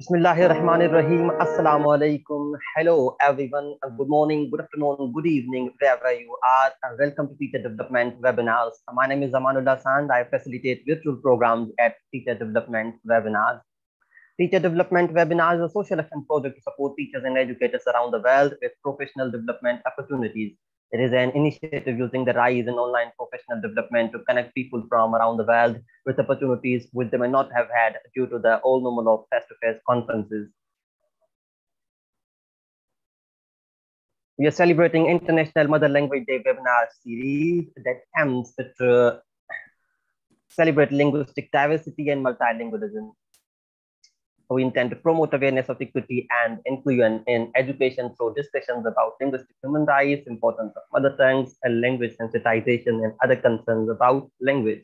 Bismillahirrahmanirrahim. Assalamu alaikum. Hello, everyone. Good morning, good afternoon, good evening, wherever you are. And welcome to Teacher Development Webinars. My name is Amanullah Sand. I facilitate virtual programs at Teacher Development Webinars. Teacher Development Webinars is a social action project to support teachers and educators around the world with professional development opportunities. It is an initiative using the rise in online professional development to connect people from around the world with opportunities which they may not have had due to the old normal of face-to-face conferences. We are celebrating International Mother Language Day webinar series that aims to celebrate linguistic diversity and multilingualism we intend to promote awareness of equity and inclusion in education through discussions about linguistic human rights, importance of mother tongues, and language sensitization, and other concerns about language.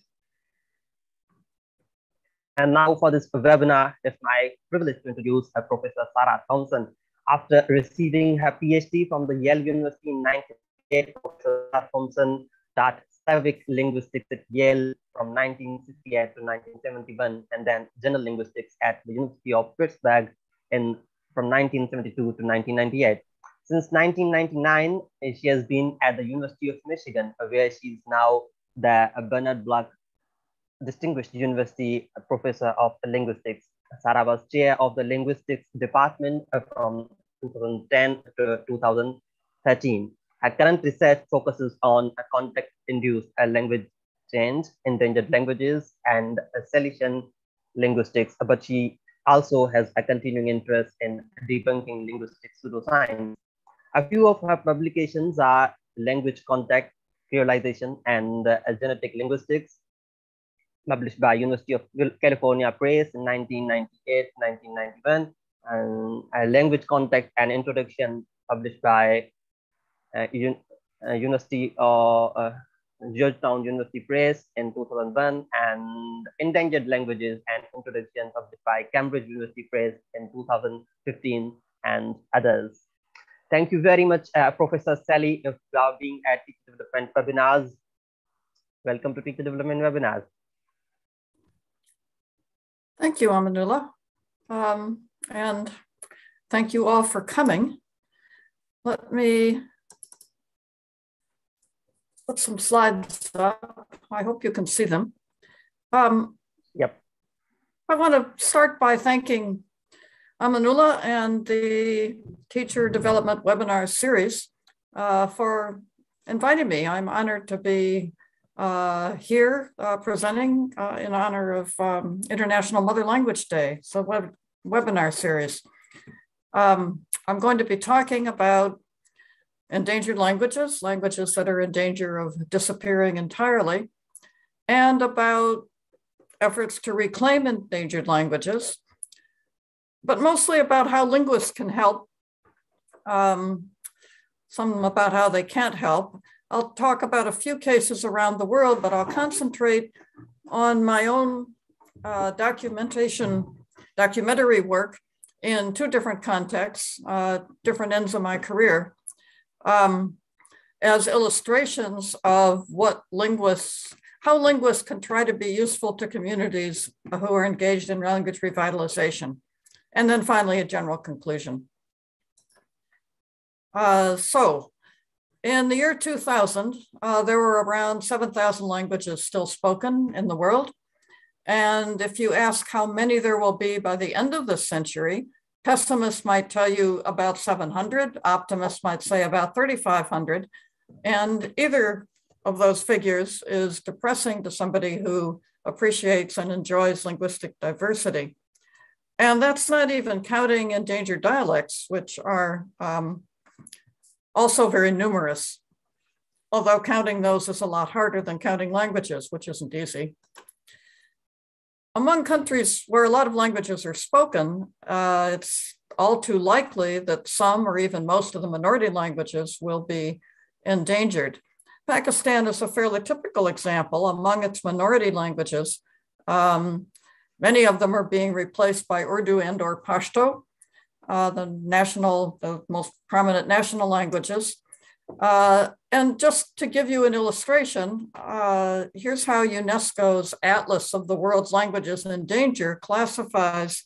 And now for this webinar, it's my privilege to introduce Professor Sarah Thomason. After receiving her PhD from the Yale University in 1998, Professor Thomason taught Slavic linguistics at Yale from 1968 to 1971, and then general linguistics at the University of Pittsburgh in, from 1972 to 1998. Since 1999, eh, she has been at the University of Michigan, uh, where she is now the uh, Bernard Bloch Distinguished University Professor of Linguistics. Sarah was chair of the Linguistics Department uh, from 2010 to 2013. Her current research focuses on contact-induced language change, endangered languages, and Salishan linguistics, but she also has a continuing interest in debunking linguistic pseudoscience. A few of her publications are Language Contact, Creolization, and uh, Genetic Linguistics, published by University of California Press in 1998-1991, and uh, Language Contact and Introduction, published by University of uh, Georgetown University Press in 2001 and Endangered Languages and Introduction published by Cambridge University Press in 2015 and others. Thank you very much, uh, Professor Sally, for being at Teacher Development Webinars. Welcome to Teacher Development Webinars. Thank you, Amanullah. Um, and thank you all for coming. Let me put some slides up. I hope you can see them. Um, yep. I want to start by thanking Amanullah and the Teacher Development Webinar Series uh, for inviting me. I'm honored to be uh, here uh, presenting uh, in honor of um, International Mother Language Day, so web webinar series. Um, I'm going to be talking about endangered languages, languages that are in danger of disappearing entirely, and about efforts to reclaim endangered languages, but mostly about how linguists can help, um, some about how they can't help. I'll talk about a few cases around the world, but I'll concentrate on my own uh, documentation, documentary work in two different contexts, uh, different ends of my career um, as illustrations of what linguists, how linguists can try to be useful to communities who are engaged in language revitalization. And then finally, a general conclusion. Uh, so in the year 2000, uh, there were around 7,000 languages still spoken in the world. And if you ask how many there will be by the end of this century, Pessimists might tell you about 700, optimists might say about 3,500. And either of those figures is depressing to somebody who appreciates and enjoys linguistic diversity. And that's not even counting endangered dialects, which are um, also very numerous, although counting those is a lot harder than counting languages, which isn't easy. Among countries where a lot of languages are spoken, uh, it's all too likely that some or even most of the minority languages will be endangered. Pakistan is a fairly typical example. Among its minority languages, um, many of them are being replaced by Urdu and or Pashto, uh, the national, the most prominent national languages. Uh, and just to give you an illustration, uh, here's how UNESCO's Atlas of the World's Languages in Danger classifies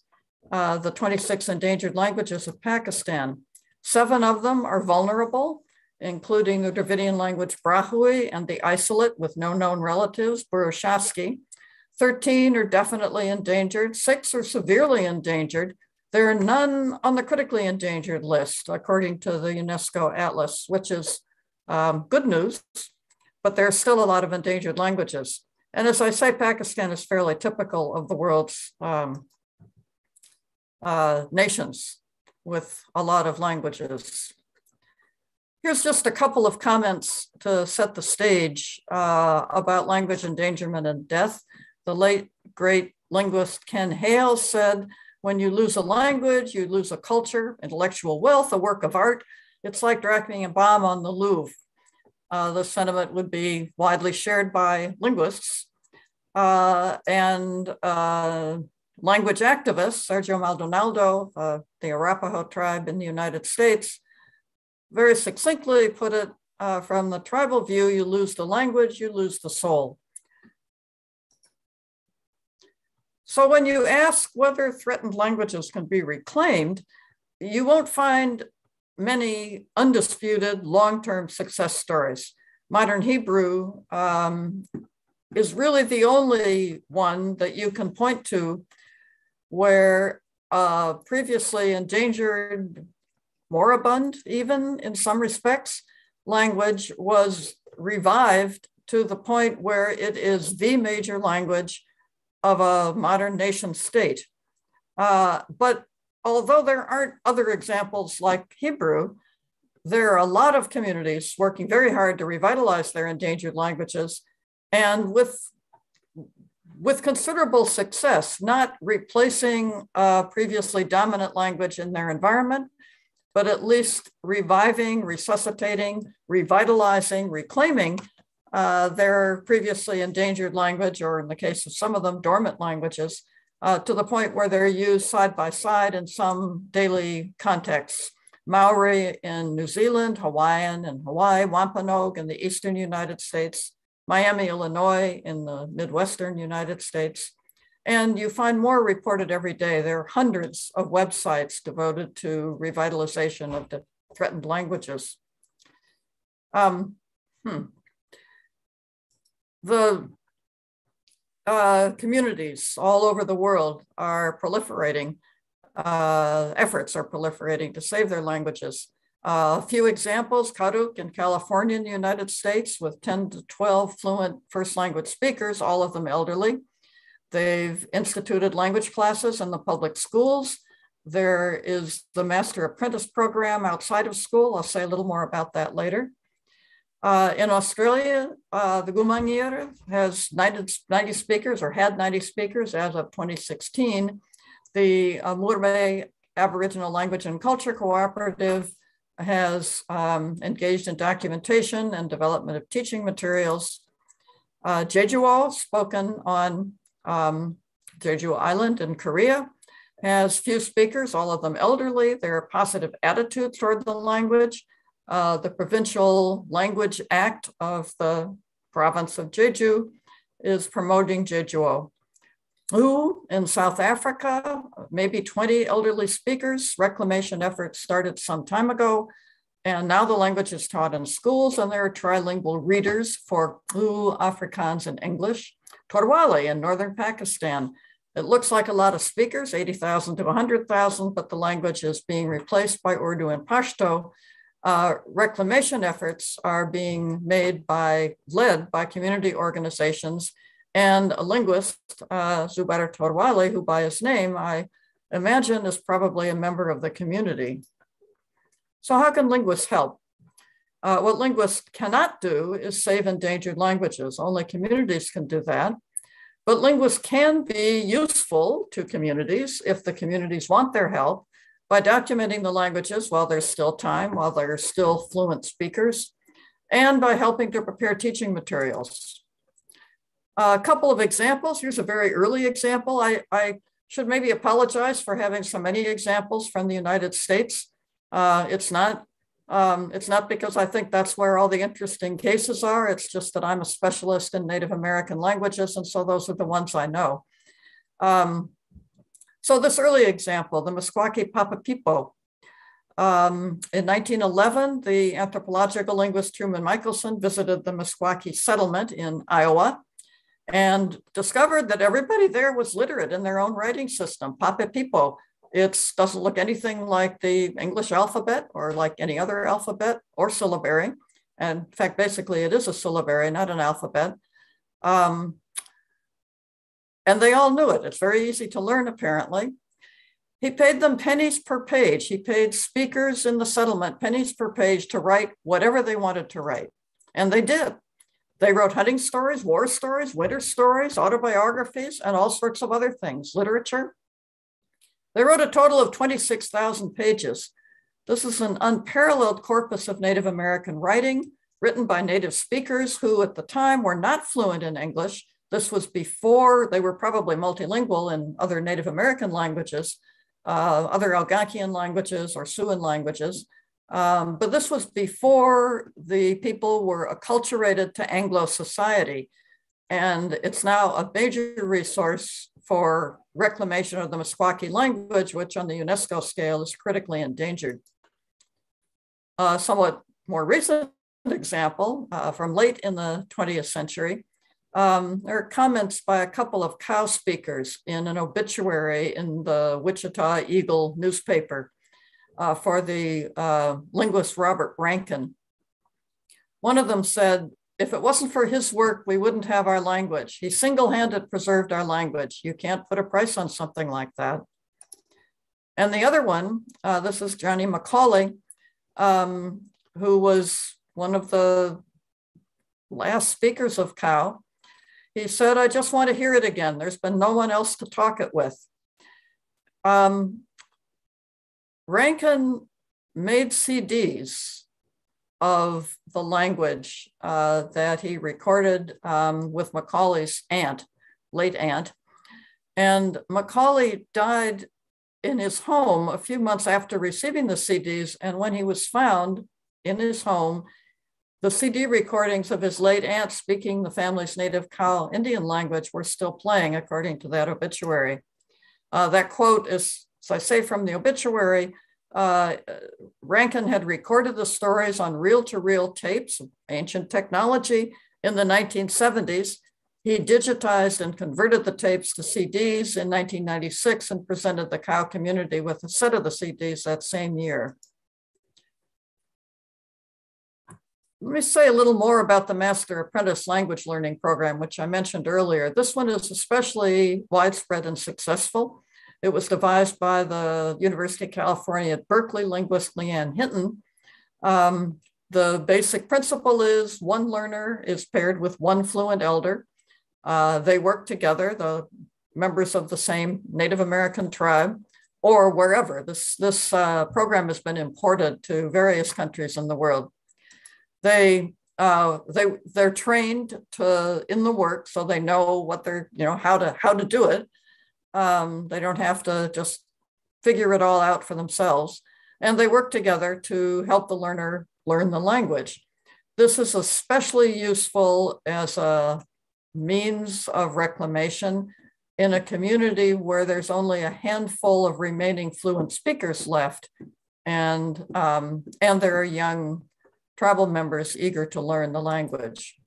uh, the 26 endangered languages of Pakistan. Seven of them are vulnerable, including the Dravidian language Brahui and the isolate with no known relatives, Burushaski. 13 are definitely endangered, six are severely endangered. There are none on the critically endangered list, according to the UNESCO Atlas, which is um, good news, but there's still a lot of endangered languages. And as I say, Pakistan is fairly typical of the world's um, uh, nations with a lot of languages. Here's just a couple of comments to set the stage uh, about language endangerment and death. The late great linguist Ken Hale said, when you lose a language, you lose a culture, intellectual wealth, a work of art. It's like dropping a bomb on the Louvre. Uh, the sentiment would be widely shared by linguists. Uh, and uh, language activists, Sergio Maldonado, uh, the Arapaho tribe in the United States, very succinctly put it uh, from the tribal view, you lose the language, you lose the soul. So when you ask whether threatened languages can be reclaimed, you won't find many undisputed long-term success stories. Modern Hebrew um, is really the only one that you can point to where uh, previously endangered, moribund, even in some respects, language was revived to the point where it is the major language of a modern nation state. Uh, but although there aren't other examples like Hebrew, there are a lot of communities working very hard to revitalize their endangered languages and with with considerable success, not replacing a previously dominant language in their environment, but at least reviving, resuscitating, revitalizing, reclaiming uh, their previously endangered language, or in the case of some of them, dormant languages, uh, to the point where they're used side by side in some daily contexts. Maori in New Zealand, Hawaiian in Hawaii, Wampanoag in the eastern United States, Miami, Illinois, in the Midwestern United States. And you find more reported every day. There are hundreds of websites devoted to revitalization of the threatened languages. Um, hmm. The uh, communities all over the world are proliferating, uh, efforts are proliferating to save their languages. Uh, a few examples, Karuk in California in the United States with 10 to 12 fluent first language speakers, all of them elderly. They've instituted language classes in the public schools. There is the Master Apprentice program outside of school. I'll say a little more about that later. Uh, in Australia, uh, the Gumbaynggirr has 90, 90, speakers or had 90 speakers as of 2016. The uh, Aboriginal Language and Culture Cooperative has um, engaged in documentation and development of teaching materials. Uh, Jejueo, spoken on um, Jeju Island in Korea, has few speakers, all of them elderly. Their positive attitude toward the language. Uh, the Provincial Language Act of the province of Jeju is promoting Jejueo. Ooh, in South Africa, maybe 20 elderly speakers. Reclamation efforts started some time ago. And now the language is taught in schools, and there are trilingual readers for Ooh, Afrikaans, and English. Torwali in northern Pakistan. It looks like a lot of speakers, 80,000 to 100,000, but the language is being replaced by Urdu and Pashto. Uh, reclamation efforts are being made by, led by community organizations and a linguist, uh, Zubair Torwali, who by his name, I imagine is probably a member of the community. So how can linguists help? Uh, what linguists cannot do is save endangered languages. Only communities can do that. But linguists can be useful to communities if the communities want their help by documenting the languages while there's still time, while they're still fluent speakers, and by helping to prepare teaching materials a couple of examples. Here's a very early example. I, I should maybe apologize for having so many examples from the United States. Uh, it's not um, it's not because I think that's where all the interesting cases are. It's just that I'm a specialist in Native American languages, and so those are the ones I know. Um, So this early example, the Meskwaki Papapipo. Um, in 1911, the anthropological linguist Truman Michelson visited the Meskwaki settlement in Iowa and discovered that everybody there was literate in their own writing system, Papapipo. It doesn't look anything like the English alphabet or like any other alphabet or syllabary. And in fact, basically it is a syllabary, not an alphabet. Um, and they all knew it. It's very easy to learn, apparently. He paid them pennies per page. He paid speakers in the settlement pennies per page to write whatever they wanted to write. And they did. They wrote hunting stories, war stories, winter stories, autobiographies, and all sorts of other things, literature. They wrote a total of 26,000 pages. This is an unparalleled corpus of Native American writing written by Native speakers who at the time were not fluent in English. This was before they were probably multilingual in other Native American languages, uh, other Algonquian languages or Siouan languages. Um, but this was before the people were acculturated to Anglo society. And it's now a major resource for reclamation of the Meskwaki language, which on the UNESCO scale is critically endangered. A somewhat more recent example uh, from late in the 20th century, um, there are comments by a couple of Kaw speakers in an obituary in the Wichita Eagle newspaper uh, for the uh, linguist Robert Rankin. One of them said, if it wasn't for his work, we wouldn't have our language. He single-handed preserved our language. You can't put a price on something like that. And the other one, uh, this is Johnny McCauley, um, who was one of the last speakers of Kaw. He said, I just want to hear it again. There's been no one else to talk it with. Um, Rankin made CDs of the language uh, that he recorded um, with McCauley's aunt, late aunt. And Macaulay died in his home a few months after receiving the CDs. And when he was found in his home, the CD recordings of his late aunt speaking the family's native Kaw Indian language were still playing, according to that obituary. Uh, that quote is so I say from the obituary, uh, Rankin had recorded the stories on reel to reel tapes, ancient technology in the 1970s. He digitized and converted the tapes to CDs in 1996 and presented the Kaw community with a set of the CDs that same year. Let me say a little more about the Master Apprentice Language Learning Program, which I mentioned earlier. This one is especially widespread and successful. It was devised by the University of California at Berkeley linguist Leanne Hinton. Um, the basic principle is one learner is paired with one fluent elder. Uh, they work together, the members of the same Native American tribe or wherever. This, this uh, program has been imported to various countries in the world. They uh, they they're trained to in the work, so they know what they're you know how to how to do it. Um, they don't have to just figure it all out for themselves. And they work together to help the learner learn the language. This is especially useful as a means of reclamation in a community where there's only a handful of remaining fluent speakers left and, um, and there are young tribal members eager to learn the language.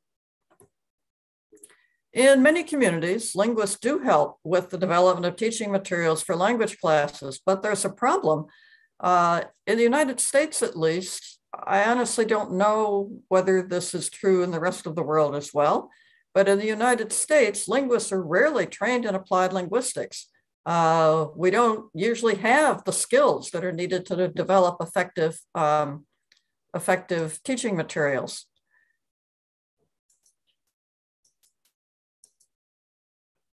In many communities, linguists do help with the development of teaching materials for language classes, but there's a problem. Uh, in the United States, at least, I honestly don't know whether this is true in the rest of the world as well. But in the United States, linguists are rarely trained in applied linguistics. Uh, we don't usually have the skills that are needed to develop effective, um, effective teaching materials.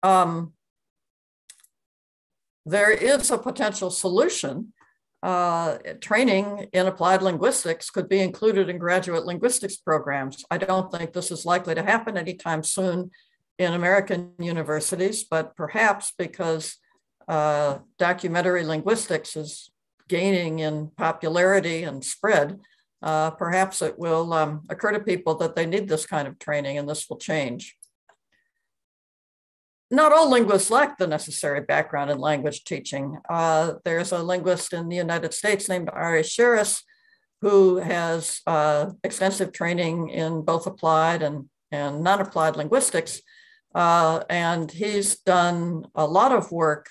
um, there is a potential solution. Uh, training in applied linguistics could be included in graduate linguistics programs. I don't think this is likely to happen anytime soon in American universities, but perhaps because uh, documentary linguistics is gaining in popularity and spread, uh, perhaps it will um, occur to people that they need this kind of training and this will change. not all linguists lack the necessary background in language teaching. Uh, there's a linguist in the United States named Ari Sherris who has uh, extensive training in both applied and, and non-applied linguistics. Uh, and he's done a lot of work,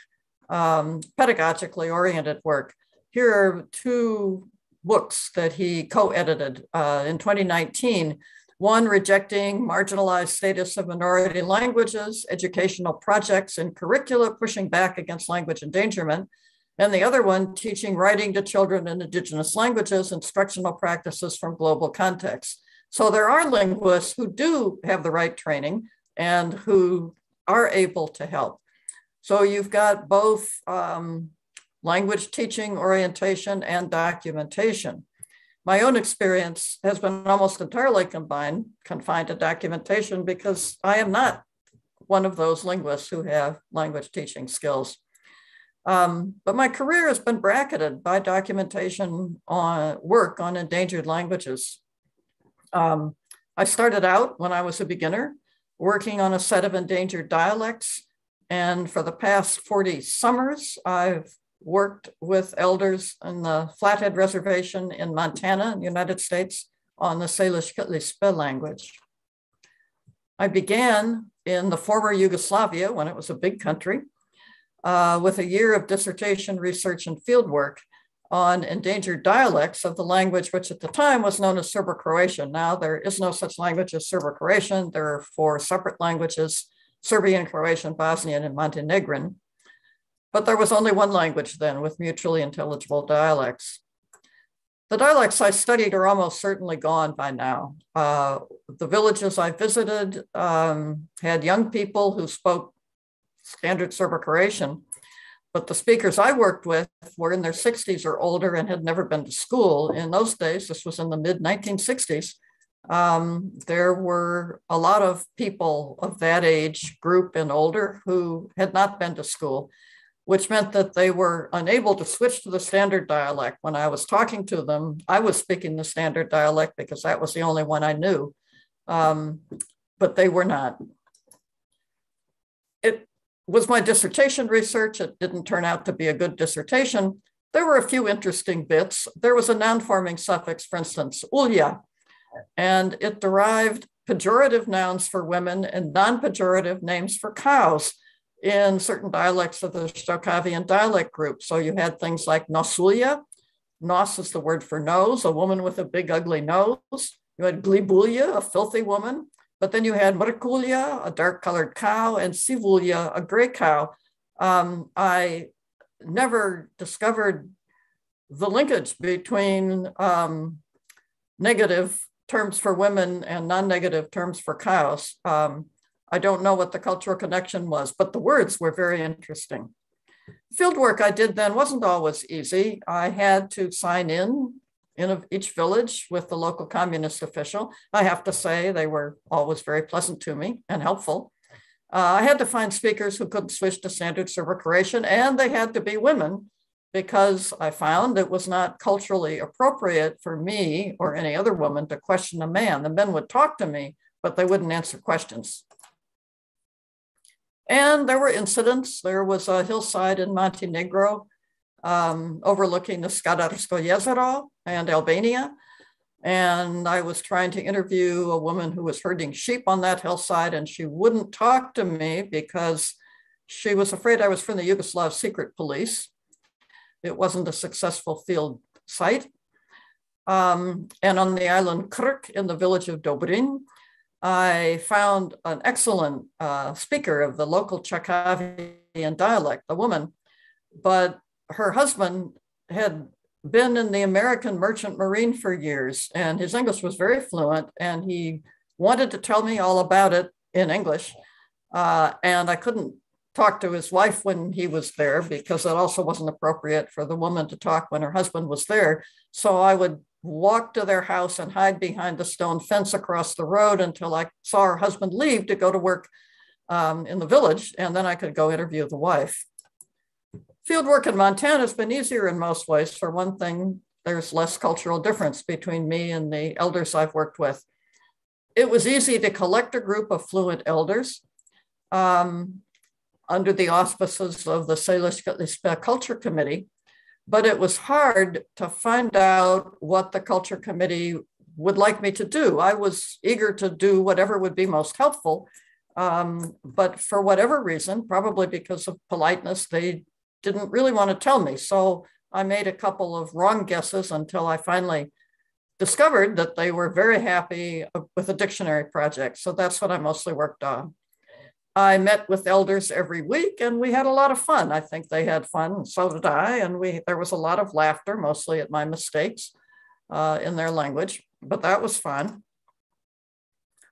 um, pedagogically oriented work. Here are two books that he co-edited uh, in 2019 one rejecting marginalized status of minority languages, educational projects and curricula pushing back against language endangerment, and the other one teaching writing to children in indigenous languages, instructional practices from global contexts. So there are linguists who do have the right training and who are able to help. So you've got both um, language teaching orientation and documentation. My own experience has been almost entirely combined, confined to documentation because I am not one of those linguists who have language teaching skills. Um, but my career has been bracketed by documentation on work on endangered languages. Um, I started out when I was a beginner working on a set of endangered dialects. And for the past 40 summers, I've worked with elders in the Flathead Reservation in Montana, United States, on the Salish Kitli language. I began in the former Yugoslavia when it was a big country uh, with a year of dissertation research and fieldwork on endangered dialects of the language, which at the time was known as Serbo-Croatian. Now there is no such language as Serbo-Croatian. There are four separate languages, Serbian, Croatian, Bosnian, and Montenegrin. But there was only one language then with mutually intelligible dialects. The dialects I studied are almost certainly gone by now. Uh, the villages I visited um, had young people who spoke standard Serbo-Croatian, but the speakers I worked with were in their 60s or older and had never been to school. In those days, this was in the mid 1960s, um, there were a lot of people of that age group and older who had not been to school which meant that they were unable to switch to the standard dialect. When I was talking to them, I was speaking the standard dialect because that was the only one I knew, um, but they were not. It was my dissertation research. It didn't turn out to be a good dissertation. There were a few interesting bits. There was a noun forming suffix, for instance, ulya, and it derived pejorative nouns for women and non pejorative names for cows in certain dialects of the Shtokavian dialect group. So you had things like Nosulia, Nos is the word for nose, a woman with a big ugly nose. You had Glibulia, a filthy woman. But then you had Mrkulia, a dark colored cow, and Sivulia, a gray cow. Um, I never discovered the linkage between um, negative terms for women and non negative terms for cows. Um, I don't know what the cultural connection was, but the words were very interesting. Fieldwork I did then wasn't always easy. I had to sign in in each village with the local communist official. I have to say they were always very pleasant to me and helpful. Uh, I had to find speakers who couldn't switch to standard Serbo-Croatian, and they had to be women because I found it was not culturally appropriate for me or any other woman to question a man. The men would talk to me, but they wouldn't answer questions. And there were incidents. There was a hillside in Montenegro um, overlooking the Skadarsko Jezero and Albania. And I was trying to interview a woman who was herding sheep on that hillside, and she wouldn't talk to me because she was afraid I was from the Yugoslav secret police. It wasn't a successful field site. Um, and on the island Krk in the village of Dobrin, I found an excellent uh, speaker of the local Chakavian dialect, a woman, but her husband had been in the American Merchant Marine for years, and his English was very fluent, and he wanted to tell me all about it in English. Uh, and I couldn't talk to his wife when he was there because it also wasn't appropriate for the woman to talk when her husband was there. So I would walk to their house and hide behind the stone fence across the road until I saw her husband leave to go to work um, in the village, and then I could go interview the wife. Field work in Montana has been easier in most ways. For one thing, there's less cultural difference between me and the elders I've worked with. It was easy to collect a group of fluent elders. Um, under the auspices of the Salish Culture Committee. But it was hard to find out what the Culture Committee would like me to do. I was eager to do whatever would be most helpful. Um, but for whatever reason, probably because of politeness, they didn't really want to tell me. So I made a couple of wrong guesses until I finally discovered that they were very happy with a dictionary project. So that's what I mostly worked on. I met with elders every week and we had a lot of fun. I think they had fun, so did I. And we there was a lot of laughter, mostly at my mistakes uh, in their language, but that was fun.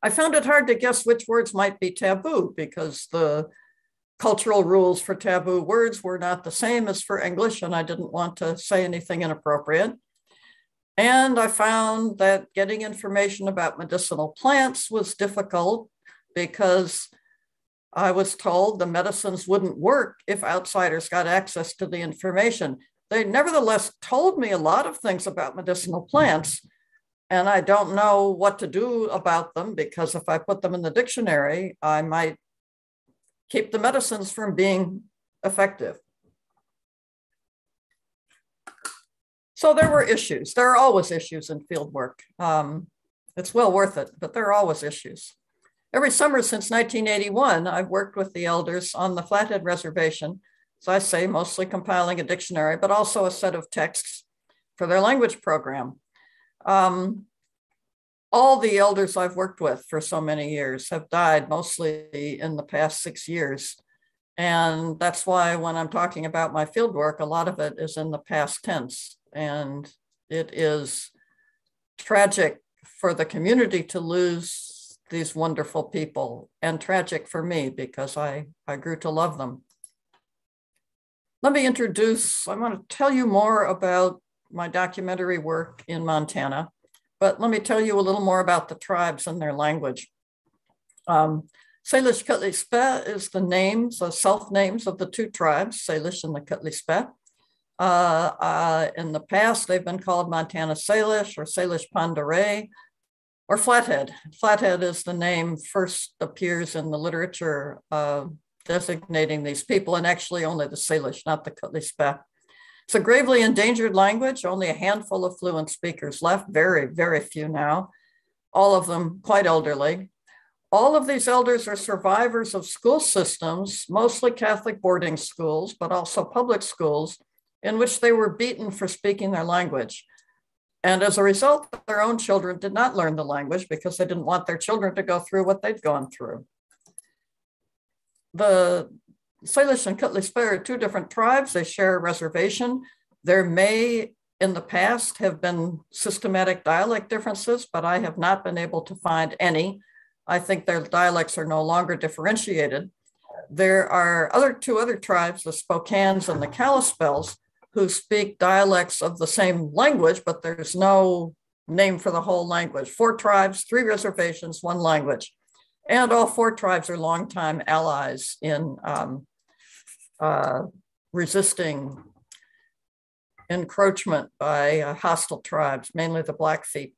I found it hard to guess which words might be taboo because the cultural rules for taboo words were not the same as for English, and I didn't want to say anything inappropriate. And I found that getting information about medicinal plants was difficult because I was told the medicines wouldn't work if outsiders got access to the information. They nevertheless told me a lot of things about medicinal plants, and I don't know what to do about them because if I put them in the dictionary, I might keep the medicines from being effective. So there were issues. There are always issues in field work. Um, it's well worth it, but there are always issues. Every summer since 1981, I've worked with the elders on the Flathead Reservation. As I say, mostly compiling a dictionary, but also a set of texts for their language program. Um, all the elders I've worked with for so many years have died mostly in the past six years. And that's why when I'm talking about my field work, a lot of it is in the past tense. And it is tragic for the community to lose these wonderful people and tragic for me because I, I grew to love them. Let me introduce, I want to tell you more about my documentary work in Montana. But let me tell you a little more about the tribes and their language. Um, Salish Kutli is the names, the self names of the two tribes, Salish and the Kutli uh, uh, in the past, they've been called Montana Salish or Salish Oreille or Flathead. Flathead is the name first appears in the literature uh, designating these people, and actually only the Salish, not the Kutli it's a gravely endangered language, only a handful of fluent speakers left, very, very few now, all of them quite elderly. All of these elders are survivors of school systems, mostly Catholic boarding schools, but also public schools, in which they were beaten for speaking their language. And as a result, their own children did not learn the language because they didn't want their children to go through what they'd gone through. The Salish and Kutli Spe are two different tribes. They share a reservation. There may, in the past, have been systematic dialect differences, but I have not been able to find any. I think their dialects are no longer differentiated. There are other two other tribes, the Spokanes and the Kalispels, who speak dialects of the same language, but there's no name for the whole language. Four tribes, three reservations, one language. And all four tribes are longtime allies in um, uh, resisting encroachment by uh, hostile tribes, mainly the Blackfeet.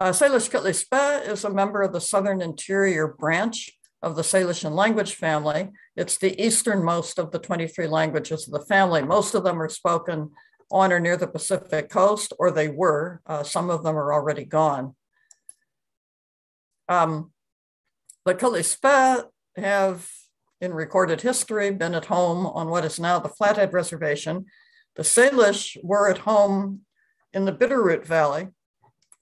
Uh, Salish Kutlispe is a member of the Southern Interior branch of the Salishan language family. It's the easternmost of the 23 languages of the family. Most of them are spoken on or near the Pacific coast, or they were. Uh, some of them are already gone. Um, the Kutli have in recorded history been at home on what is now the Flathead Reservation. The Salish were at home in the Bitterroot Valley,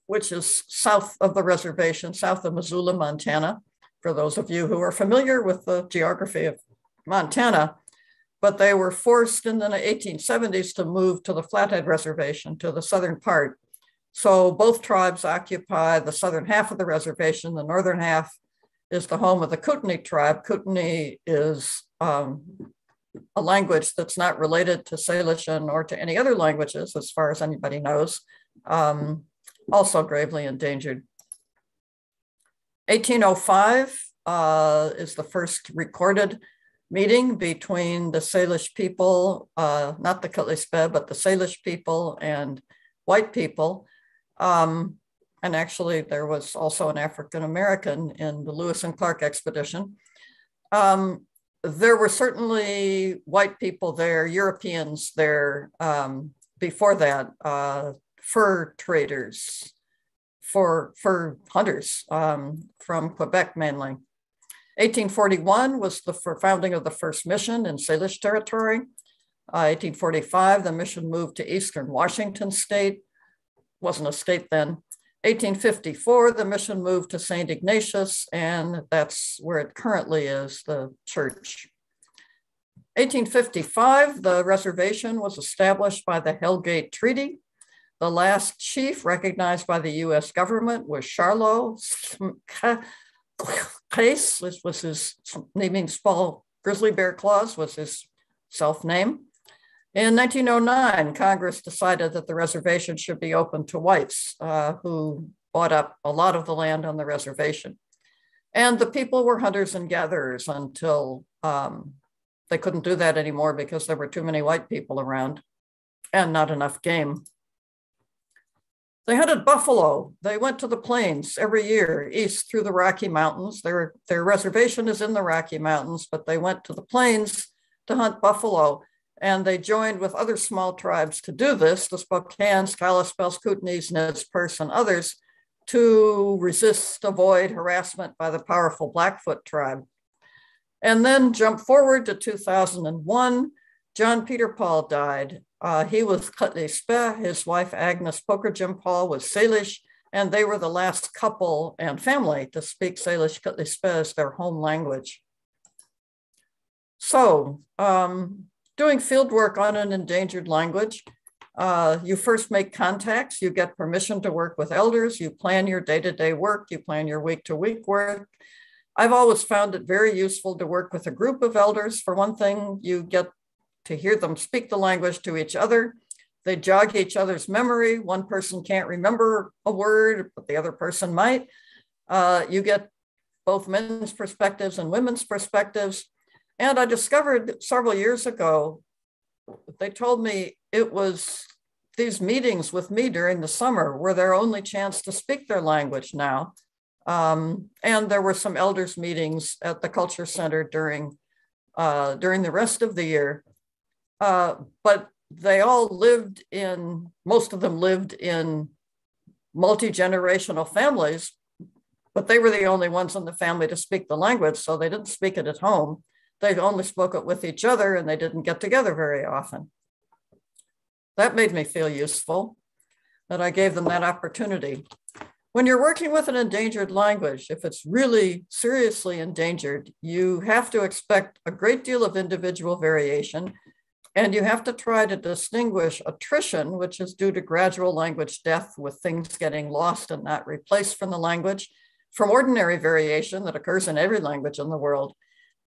which is south of the reservation, south of Missoula, Montana, for those of you who are familiar with the geography of Montana. But they were forced in the 1870s to move to the Flathead Reservation, to the southern part. So both tribes occupy the southern half of the reservation, the northern half is the home of the Kootenai tribe. Kootenai is um, a language that's not related to Salishan or to any other languages, as far as anybody knows, um, also gravely endangered. 1805 uh, is the first recorded meeting between the Salish people, uh, not the Kutli Spe, but the Salish people and white people. Um, and actually, there was also an African American in the Lewis and Clark expedition. Um, there were certainly white people there, Europeans there um, before that, uh, fur traders, for fur hunters um, from Quebec mainly. 1841 was the founding of the first mission in Salish territory. Uh, 1845, the mission moved to Eastern Washington state. Wasn't a state then. 1854, the mission moved to St. Ignatius, and that's where it currently is, the church. 1855, the reservation was established by the Hellgate Treaty. The last chief recognized by the US government was Charlot Case, which was his naming small grizzly bear claws, was his self name. In 1909, Congress decided that the reservation should be open to whites uh, who bought up a lot of the land on the reservation. And the people were hunters and gatherers until um, they couldn't do that anymore because there were too many white people around and not enough game. They hunted buffalo. They went to the plains every year east through the Rocky Mountains. Their, their reservation is in the Rocky Mountains, but they went to the plains to hunt buffalo. And they joined with other small tribes to do this, the Spokanes, Kalispels, Kootenays, Nez Perce, and others, to resist, avoid harassment by the powerful Blackfoot tribe. And then jump forward to 2001, John Peter Paul died. Uh, he was K'tli his wife Agnes Poker Jim Paul was Salish, and they were the last couple and family to speak Salish K'tli as their home language. So, um, doing field work on an endangered language, uh, you first make contacts, you get permission to work with elders, you plan your day to day work, you plan your week to week work. I've always found it very useful to work with a group of elders. For one thing, you get to hear them speak the language to each other. They jog each other's memory. One person can't remember a word, but the other person might. Uh, you get both men's perspectives and women's perspectives. And I discovered several years ago, they told me it was these meetings with me during the summer were their only chance to speak their language now. Um, and there were some elders meetings at the culture center during uh, during the rest of the year. Uh, but they all lived in, most of them lived in multi generational families, but they were the only ones in the family to speak the language. So they didn't speak it at home. They only spoke it with each other and they didn't get together very often. That made me feel useful that I gave them that opportunity. When you're working with an endangered language, if it's really seriously endangered, you have to expect a great deal of individual variation and you have to try to distinguish attrition, which is due to gradual language death with things getting lost and not replaced from the language, from ordinary variation that occurs in every language in the world.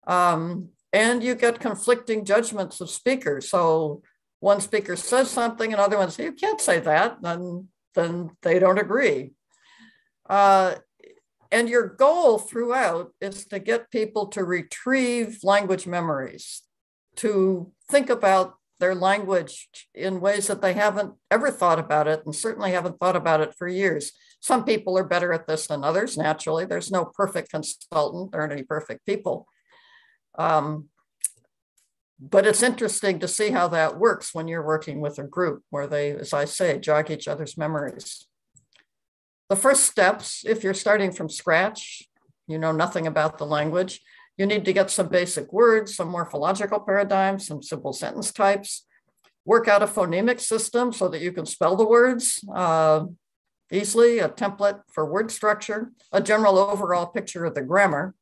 Um, and you get conflicting judgments of speakers. So one speaker says something, another one says, You can't say that, then, then they don't agree. Uh, and your goal throughout is to get people to retrieve language memories, to think about their language in ways that they haven't ever thought about it and certainly haven't thought about it for years. Some people are better at this than others, naturally. There's no perfect consultant, there aren't any perfect people. Um, but it's interesting to see how that works when you're working with a group where they, as I say, jog each other's memories. The first steps, if you're starting from scratch, you know nothing about the language, you need to get some basic words, some morphological paradigms, some simple sentence types, work out a phonemic system so that you can spell the words uh, easily, a template for word structure, a general overall picture of the grammar.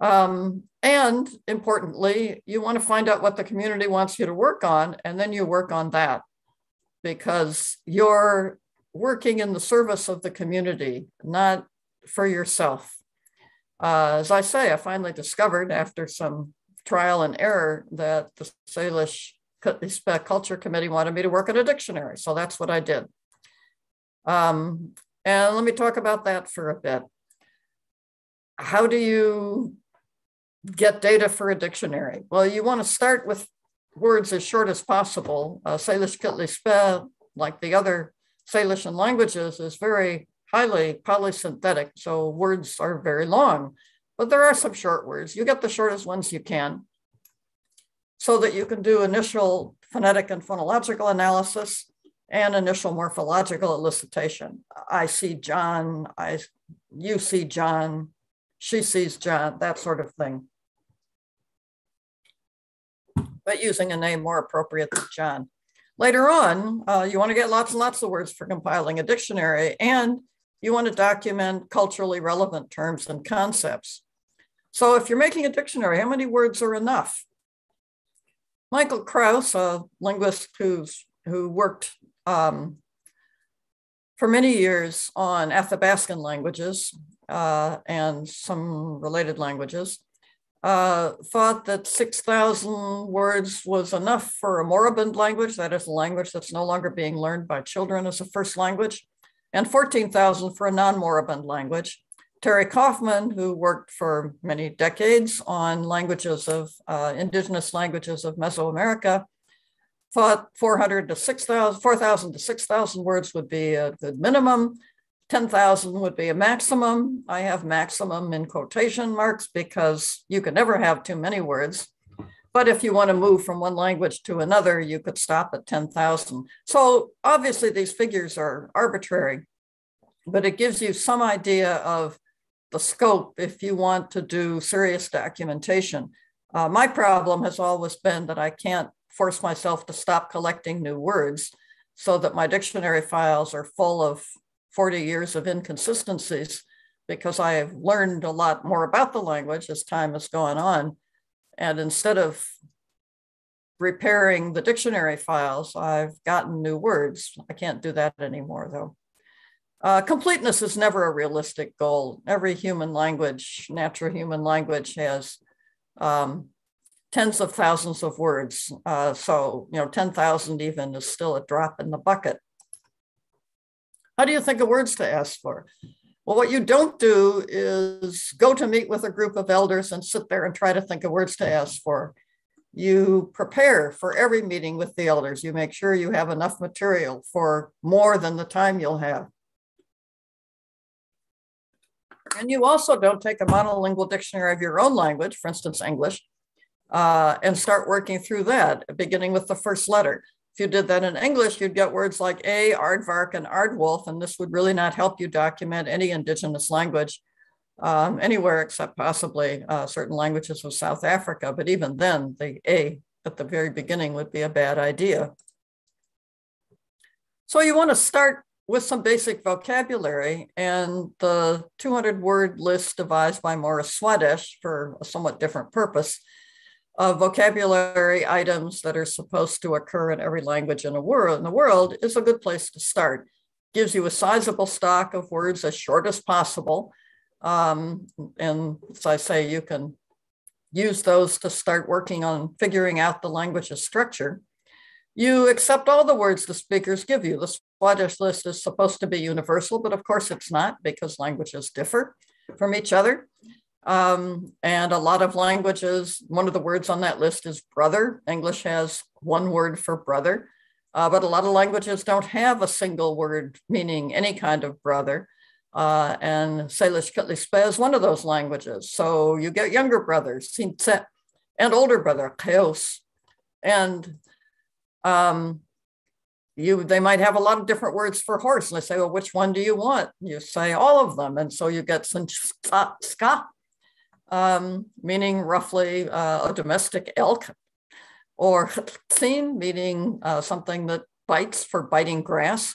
Um, and importantly, you want to find out what the community wants you to work on, and then you work on that because you're working in the service of the community, not for yourself. Uh, as I say, I finally discovered after some trial and error that the Salish Culture Committee wanted me to work on a dictionary. So that's what I did. Um, and let me talk about that for a bit. How do you get data for a dictionary? Well, you want to start with words as short as possible. Uh, Salish K'tli like the other Salishan languages, is very highly polysynthetic, so words are very long. but there are some short words. You get the shortest ones you can so that you can do initial phonetic and phonological analysis and initial morphological elicitation. I see John, I, you see John, she sees John, that sort of thing. But using a name more appropriate than John. Later on, uh, you want to get lots and lots of words for compiling a dictionary, and you want to document culturally relevant terms and concepts. So if you're making a dictionary, how many words are enough? Michael Krauss, a linguist who's, who worked um, for many years on Athabascan languages uh, and some related languages, uh, thought that 6,000 words was enough for a moribund language, that is a language that's no longer being learned by children as a first language, and 14,000 for a non-moribund language. Terry Kaufman, who worked for many decades on languages of uh, indigenous languages of Mesoamerica, thought 400 to 6,000, 4,000 to 6,000 words would be a good minimum. 10,000 would be a maximum. I have maximum in quotation marks because you can never have too many words. But if you want to move from one language to another, you could stop at 10,000. So obviously these figures are arbitrary, but it gives you some idea of the scope if you want to do serious documentation. Uh, my problem has always been that I can't force myself to stop collecting new words so that my dictionary files are full of 40 years of inconsistencies because I have learned a lot more about the language as time has gone on. And instead of repairing the dictionary files, I've gotten new words. I can't do that anymore, though. Uh, completeness is never a realistic goal. Every human language, natural human language, has um, tens of thousands of words. Uh, so, you know, 10,000 even is still a drop in the bucket. How do you think of words to ask for? Well, what you don't do is go to meet with a group of elders and sit there and try to think of words to ask for. You prepare for every meeting with the elders. You make sure you have enough material for more than the time you'll have. And you also don't take a monolingual dictionary of your own language, for instance, English, uh, and start working through that, beginning with the first letter. If you did that in English, you'd get words like a, aardvark, and aardwolf, and this would really not help you document any indigenous language um, anywhere except possibly uh, certain languages of South Africa. But even then, the a at the very beginning would be a bad idea. So you want to start with some basic vocabulary and the 200 word list devised by Morris Swadesh for a somewhat different purpose uh, vocabulary items that are supposed to occur in every language in, a world, in the world is a good place to start. Gives you a sizable stock of words as short as possible. Um, and as I say, you can use those to start working on figuring out the language's structure. You accept all the words the speakers give you. The Swadesh list is supposed to be universal, but of course it's not because languages differ from each other. Um, and a lot of languages, one of the words on that list is brother. English has one word for brother, uh, but a lot of languages don't have a single word meaning any kind of brother. Uh, and Salish Kitlispe is one of those languages. So you get younger brothers, and older brother, Keos. And um, you they might have a lot of different words for horse. And they say, well, which one do you want? You say all of them. And so you get some um, meaning roughly uh, a domestic elk, or thin, meaning uh, something that bites for biting grass.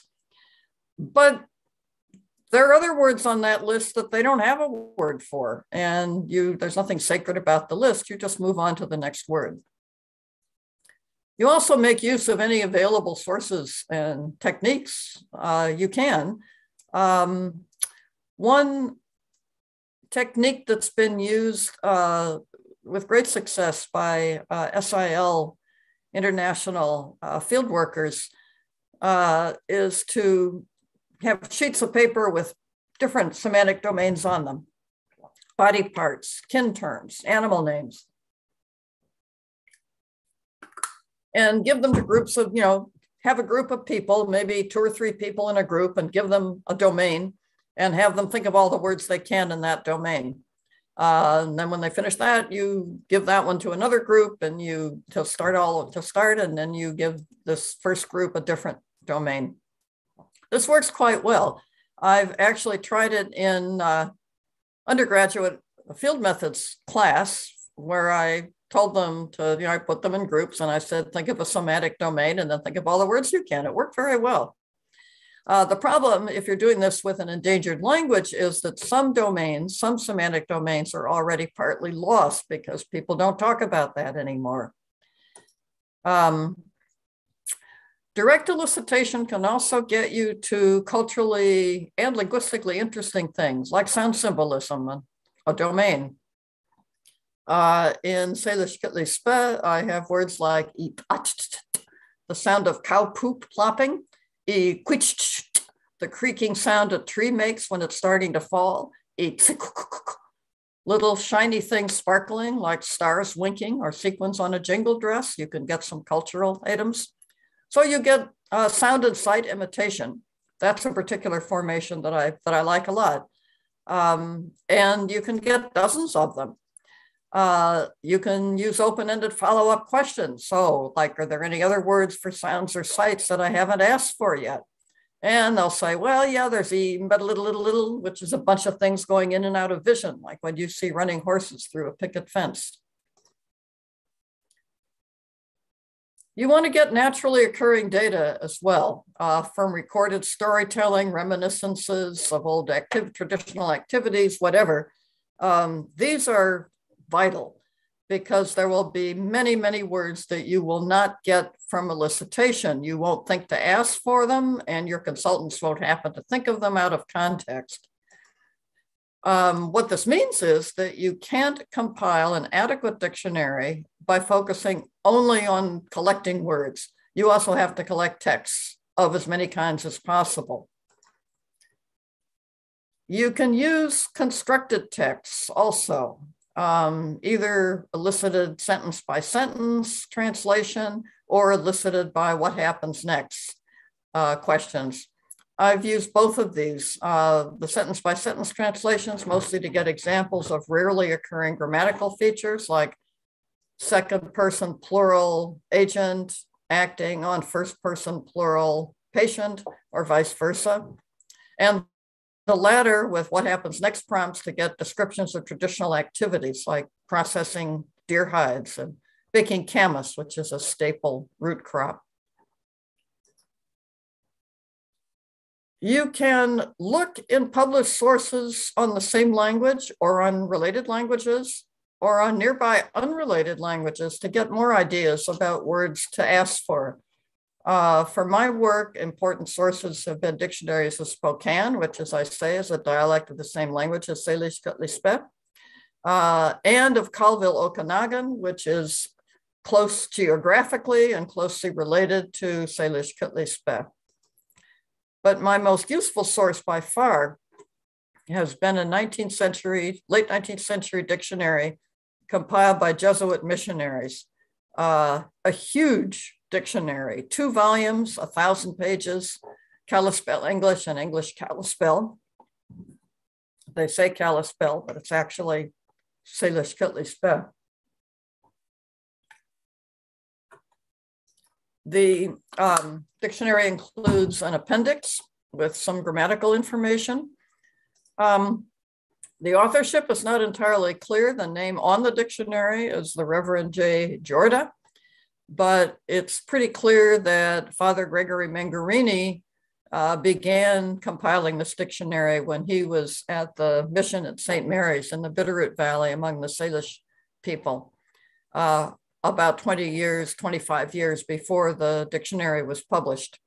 But there are other words on that list that they don't have a word for, and you there's nothing sacred about the list. You just move on to the next word. You also make use of any available sources and techniques uh, you can. Um, one technique that's been used uh, with great success by uh, SIL international uh, field workers uh, is to have sheets of paper with different semantic domains on them body parts, kin terms, animal names. And give them to groups of, you know, have a group of people, maybe two or three people in a group, and give them a domain and have them think of all the words they can in that domain. Uh, and then when they finish that, you give that one to another group and you to start all to start, and then you give this first group a different domain. This works quite well. I've actually tried it in uh, undergraduate field methods class where I told them to, you know, I put them in groups and I said, think of a semantic domain and then think of all the words you can. It worked very well. Uh, the problem, if you're doing this with an endangered language, is that some domains, some semantic domains are already partly lost because people don't talk about that anymore. Um, direct elicitation can also get you to culturally and linguistically interesting things like sound symbolism, a domain. Uh, in Salish Kitli I have words like the sound of cow poop plopping, the creaking sound a tree makes when it's starting to fall, little shiny things sparkling like stars winking or sequins on a jingle dress. You can get some cultural items. So you get uh, sound and sight imitation. That's a particular formation that I that I like a lot. Um, and you can get dozens of them. Uh, you can use open-ended follow-up questions. So like, are there any other words for sounds or sights that I haven't asked for yet? And they'll say, well, yeah, there's a but a little, little, little, which is a bunch of things going in and out of vision, like when you see running horses through a picket fence. You want to get naturally occurring data as well uh, from recorded storytelling, reminiscences of old active, traditional activities, whatever. Um, these are vital because there will be many, many words that you will not get from elicitation. You won't think to ask for them, and your consultants won't happen to think of them out of context. Um, what this means is that you can't compile an adequate dictionary by focusing only on collecting words. You also have to collect texts of as many kinds as possible. You can use constructed texts also um, either elicited sentence by sentence translation or elicited by what happens next uh, questions. I've used both of these, uh, the sentence by sentence translations, mostly to get examples of rarely occurring grammatical features like second person plural agent acting on first person plural patient or vice versa. And the latter with what happens next prompts to get descriptions of traditional activities like processing deer hides and baking camas, which is a staple root crop. You can look in published sources on the same language or on related languages or on nearby unrelated languages to get more ideas about words to ask for uh, for my work, important sources have been dictionaries of Spokane, which, as I say, is a dialect of the same language as Salish Kutlispe, uh, and of Colville Okanagan, which is close geographically and closely related to Salish Kutlispe. But my most useful source by far has been a 19th century, late 19th century dictionary compiled by Jesuit missionaries. Uh, a huge dictionary, two volumes, a thousand pages, Kalispel English and English Kalispel. They say Kalispel, but it's actually Salish Kalispel. The um, dictionary includes an appendix with some grammatical information. Um, the authorship is not entirely clear. The name on the dictionary is the Reverend J. Giorda but it's pretty clear that Father Gregory Mengarini uh, began compiling this dictionary when he was at the mission at St. Mary's in the Bitterroot Valley among the Salish people, uh, about 20 years, 25 years before the dictionary was published.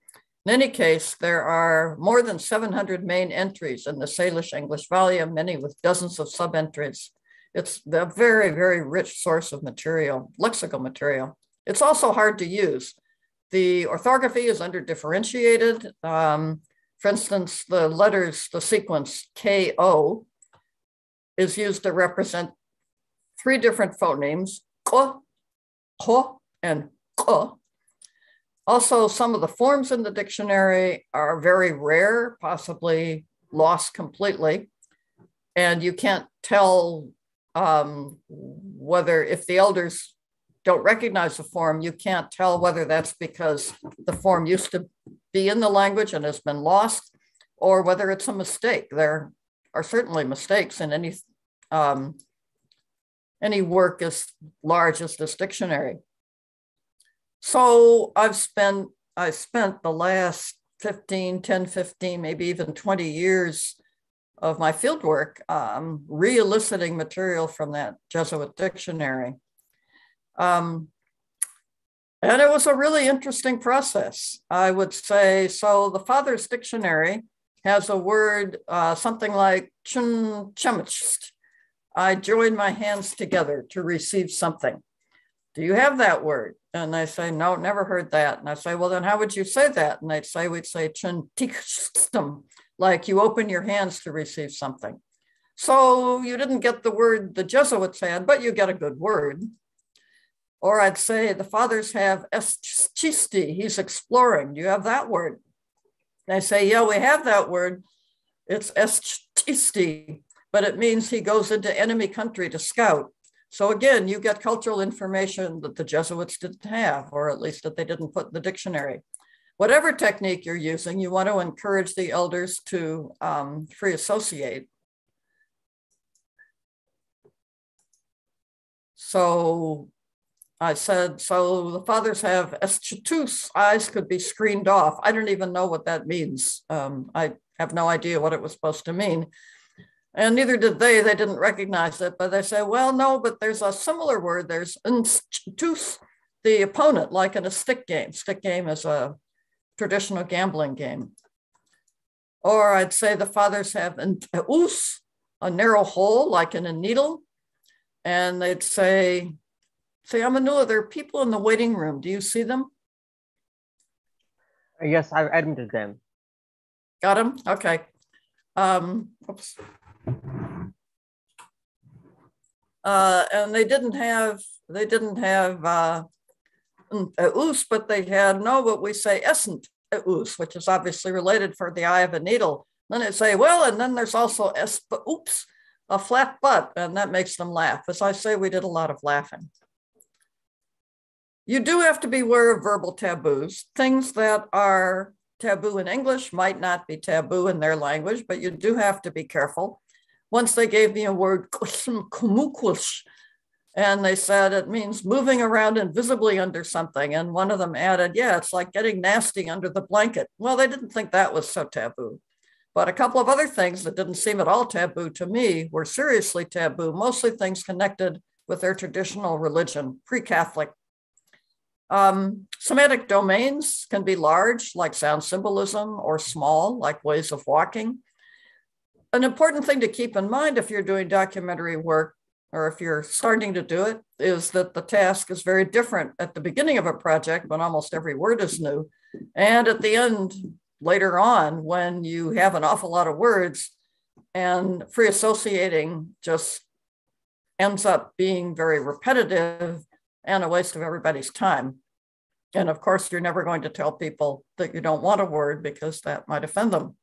In any case, there are more than 700 main entries in the Salish English volume, many with dozens of sub-entries. It's a very, very rich source of material, lexical material. It's also hard to use. The orthography is under differentiated. Um, for instance, the letters, the sequence KO is used to represent three different phonemes, ko, ko, and ko. Also, some of the forms in the dictionary are very rare, possibly lost completely. And you can't tell um, whether if the elders don't recognize the form, you can't tell whether that's because the form used to be in the language and has been lost, or whether it's a mistake. There are certainly mistakes in any um, any work as large as this dictionary. So I've spent I've spent the last 15, 10, 15, maybe even 20 years of my fieldwork um, re-eliciting material from that Jesuit dictionary. Um, and it was a really interesting process, I would say. So the Father's Dictionary has a word, uh, something like chun I join my hands together to receive something. Do you have that word? And they say, no, never heard that. And I say, well, then how would you say that? And they'd say, we'd say chun like you open your hands to receive something. So you didn't get the word the Jesuits had, but you get a good word. Or I'd say the fathers have eschisti, he's exploring. Do you have that word? They say, yeah, we have that word. It's eschisti, but it means he goes into enemy country to scout. So again, you get cultural information that the Jesuits didn't have, or at least that they didn't put in the dictionary. Whatever technique you're using, you want to encourage the elders to um, free associate. So I said, so the fathers have eschatus, eyes could be screened off. I don't even know what that means. Um, I have no idea what it was supposed to mean. And neither did they, they didn't recognize it, but they say, well, no, but there's a similar word. There's instus, the opponent, like in a stick game. Stick game is a traditional gambling game. Or I'd say the fathers have us, a narrow hole, like in a needle. And they'd say, Say, Amanullah, there are people in the waiting room. Do you see them? Yes, I've admitted them. Got them? Okay. Um, oops. Uh, and they didn't have they didn't have uh, us, but they had no what we say essent us, which is obviously related for the eye of a needle. Then they say, well, and then there's also es, oops, a flat butt, and that makes them laugh. As I say, we did a lot of laughing. You do have to be aware of verbal taboos. Things that are taboo in English might not be taboo in their language, but you do have to be careful. Once they gave me a word, and they said it means moving around invisibly under something. And one of them added, yeah, it's like getting nasty under the blanket. Well, they didn't think that was so taboo. But a couple of other things that didn't seem at all taboo to me were seriously taboo, mostly things connected with their traditional religion, pre Catholic um, semantic domains can be large, like sound symbolism, or small, like ways of walking. An important thing to keep in mind if you're doing documentary work or if you're starting to do it is that the task is very different at the beginning of a project when almost every word is new. And at the end, later on, when you have an awful lot of words and free associating just ends up being very repetitive and a waste of everybody's time. And of course, you're never going to tell people that you don't want a word because that might offend them.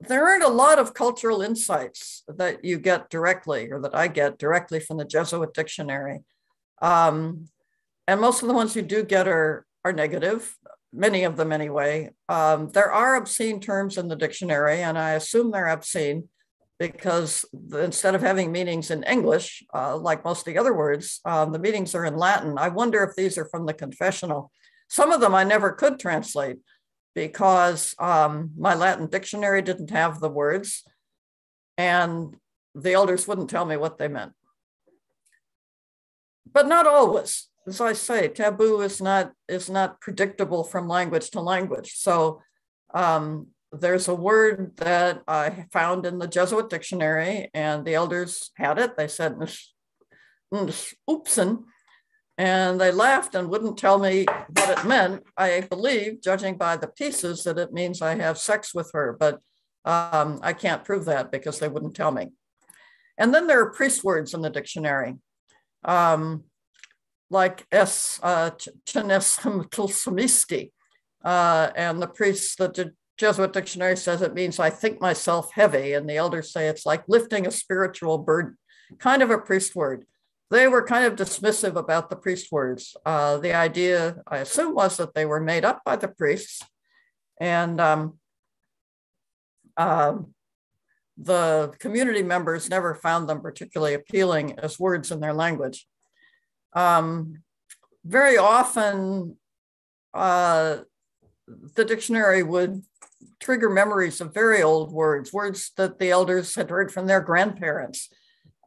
There aren't a lot of cultural insights that you get directly or that I get directly from the Jesuit dictionary. Um, and most of the ones you do get are, are negative, many of them anyway. Um, there are obscene terms in the dictionary, and I assume they're obscene because instead of having meanings in English, uh, like most of the other words, um, the meanings are in Latin. I wonder if these are from the confessional. Some of them I never could translate because um, my Latin dictionary didn't have the words, and the elders wouldn't tell me what they meant. But not always. As I say, taboo is not is not predictable from language to language. So um, there's a word that I found in the Jesuit dictionary, and the elders had it. They said oopsen, and they laughed and wouldn't tell me what it meant. I believe, judging by the pieces, that it means I have sex with her, but um, I can't prove that because they wouldn't tell me. And then there are priest words in the dictionary, um, like es uh, uh, and the priests, the Jesuit dictionary says it means I think myself heavy, and the elders say it's like lifting a spiritual burden, kind of a priest word. They were kind of dismissive about the priest words. Uh, the idea, I assume, was that they were made up by the priests, and um, um, the community members never found them particularly appealing as words in their language. Um, very often, uh, the dictionary would trigger memories of very old words, words that the elders had heard from their grandparents,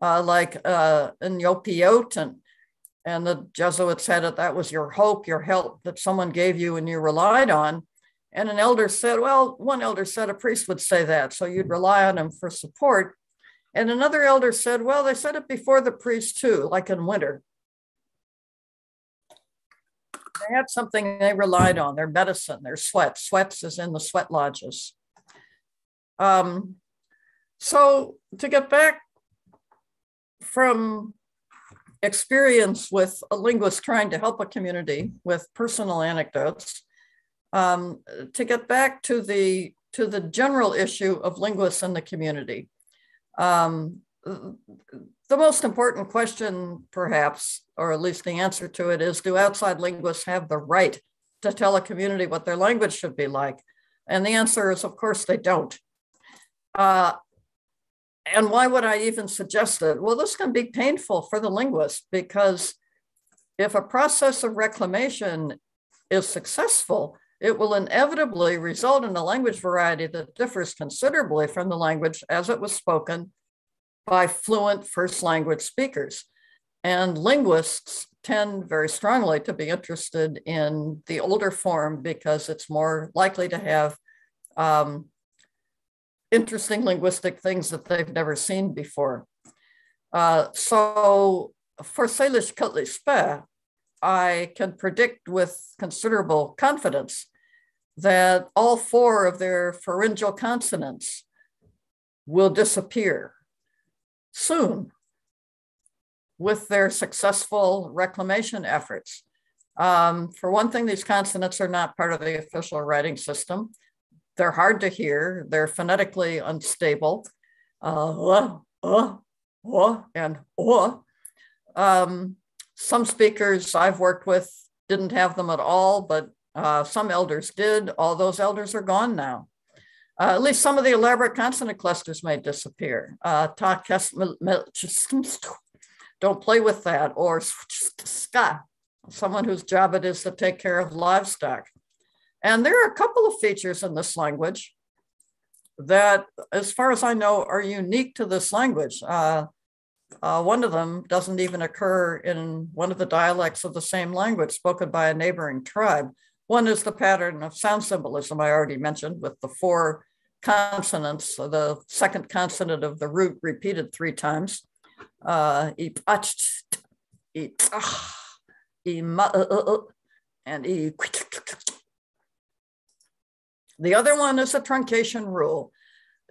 uh, like uh, Nyopioten. And the Jesuits said that that was your hope, your help that someone gave you and you relied on. And an elder said, well, one elder said a priest would say that. So you'd rely on him for support. And another elder said, well, they said it before the priest too, like in winter. They had something they relied on, their medicine, their sweat. Sweats is in the sweat lodges. Um, so to get back from experience with a linguist trying to help a community with personal anecdotes, um, to get back to the to the general issue of linguists in the community. Um, the most important question, perhaps, or at least the answer to it, is do outside linguists have the right to tell a community what their language should be like? And the answer is, of course, they don't. Uh, and why would I even suggest it? Well, this can be painful for the linguist because if a process of reclamation is successful, it will inevitably result in a language variety that differs considerably from the language as it was spoken by fluent first language speakers. And linguists tend very strongly to be interested in the older form because it's more likely to have um, interesting linguistic things that they've never seen before. Uh, so for Salish Kutli I can predict with considerable confidence that all four of their pharyngeal consonants will disappear soon with their successful reclamation efforts. Um, for one thing, these consonants are not part of the official writing system. They're hard to hear, they're phonetically unstable. Uh, uh, uh, and uh. Um, some speakers I've worked with didn't have them at all, but uh, some elders did. All those elders are gone now. Uh, at least some of the elaborate consonant clusters may disappear. Uh, don't play with that. Or someone whose job it is to take care of livestock. And there are a couple of features in this language that, as far as I know, are unique to this language. Uh, uh, one of them doesn't even occur in one of the dialects of the same language spoken by a neighboring tribe. One is the pattern of sound symbolism I already mentioned with the four consonants, the second consonant of the root repeated three times. Uh, and the other one is a truncation rule.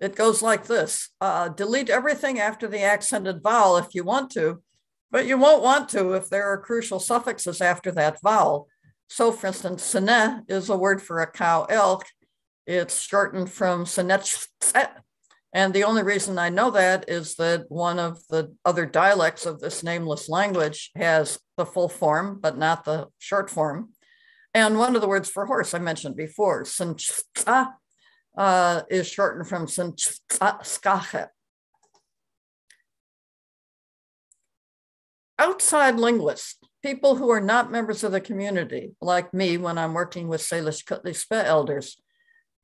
It goes like this uh, delete everything after the accented vowel if you want to, but you won't want to if there are crucial suffixes after that vowel. So, for instance, sene is a word for a cow elk. It's shortened from senet. And the only reason I know that is that one of the other dialects of this nameless language has the full form, but not the short form. And one of the words for horse I mentioned before, uh, is shortened from skache. Outside linguists, people who are not members of the community, like me when I'm working with Salish Kutli Spe elders,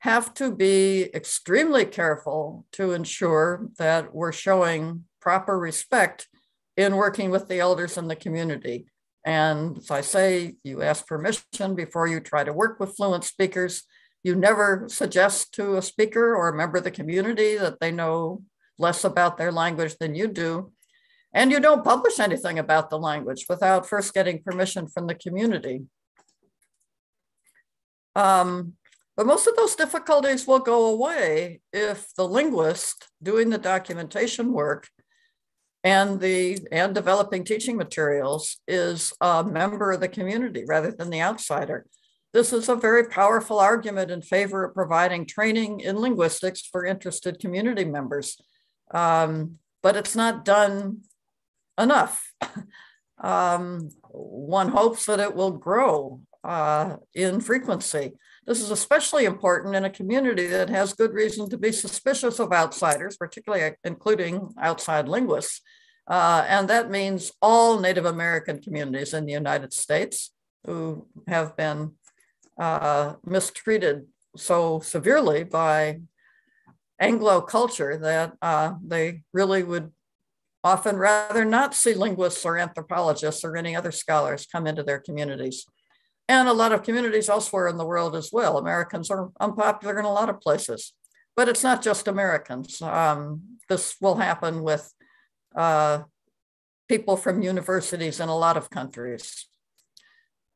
have to be extremely careful to ensure that we're showing proper respect in working with the elders in the community. And as I say, you ask permission before you try to work with fluent speakers you never suggest to a speaker or a member of the community that they know less about their language than you do. And you don't publish anything about the language without first getting permission from the community. Um, but most of those difficulties will go away if the linguist doing the documentation work and the and developing teaching materials is a member of the community rather than the outsider. this is a very powerful argument in favor of providing training in linguistics for interested community members. Um, but it's not done enough. um, one hopes that it will grow uh, in frequency. This is especially important in a community that has good reason to be suspicious of outsiders, particularly including outside linguists. Uh, and that means all Native American communities in the United States who have been uh, mistreated so severely by Anglo culture that uh, they really would often rather not see linguists or anthropologists or any other scholars come into their communities. And a lot of communities elsewhere in the world as well. Americans are unpopular in a lot of places, but it's not just Americans. Um, this will happen with uh, people from universities in a lot of countries.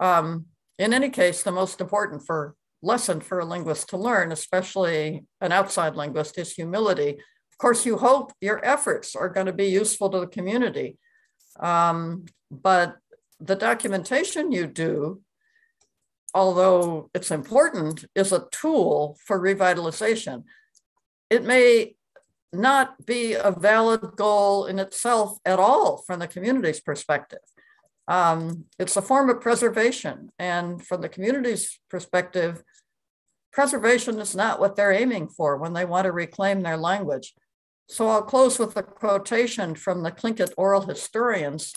Um, in any case, the most important for lesson for a linguist to learn, especially an outside linguist, is humility. Of course, you hope your efforts are going to be useful to the community, um, but the documentation you do, although it's important, is a tool for revitalization. It may not be a valid goal in itself at all from the community's perspective. Um, it's a form of preservation. And from the community's perspective, preservation is not what they're aiming for when they want to reclaim their language. So I'll close with a quotation from the Tlingit oral historians,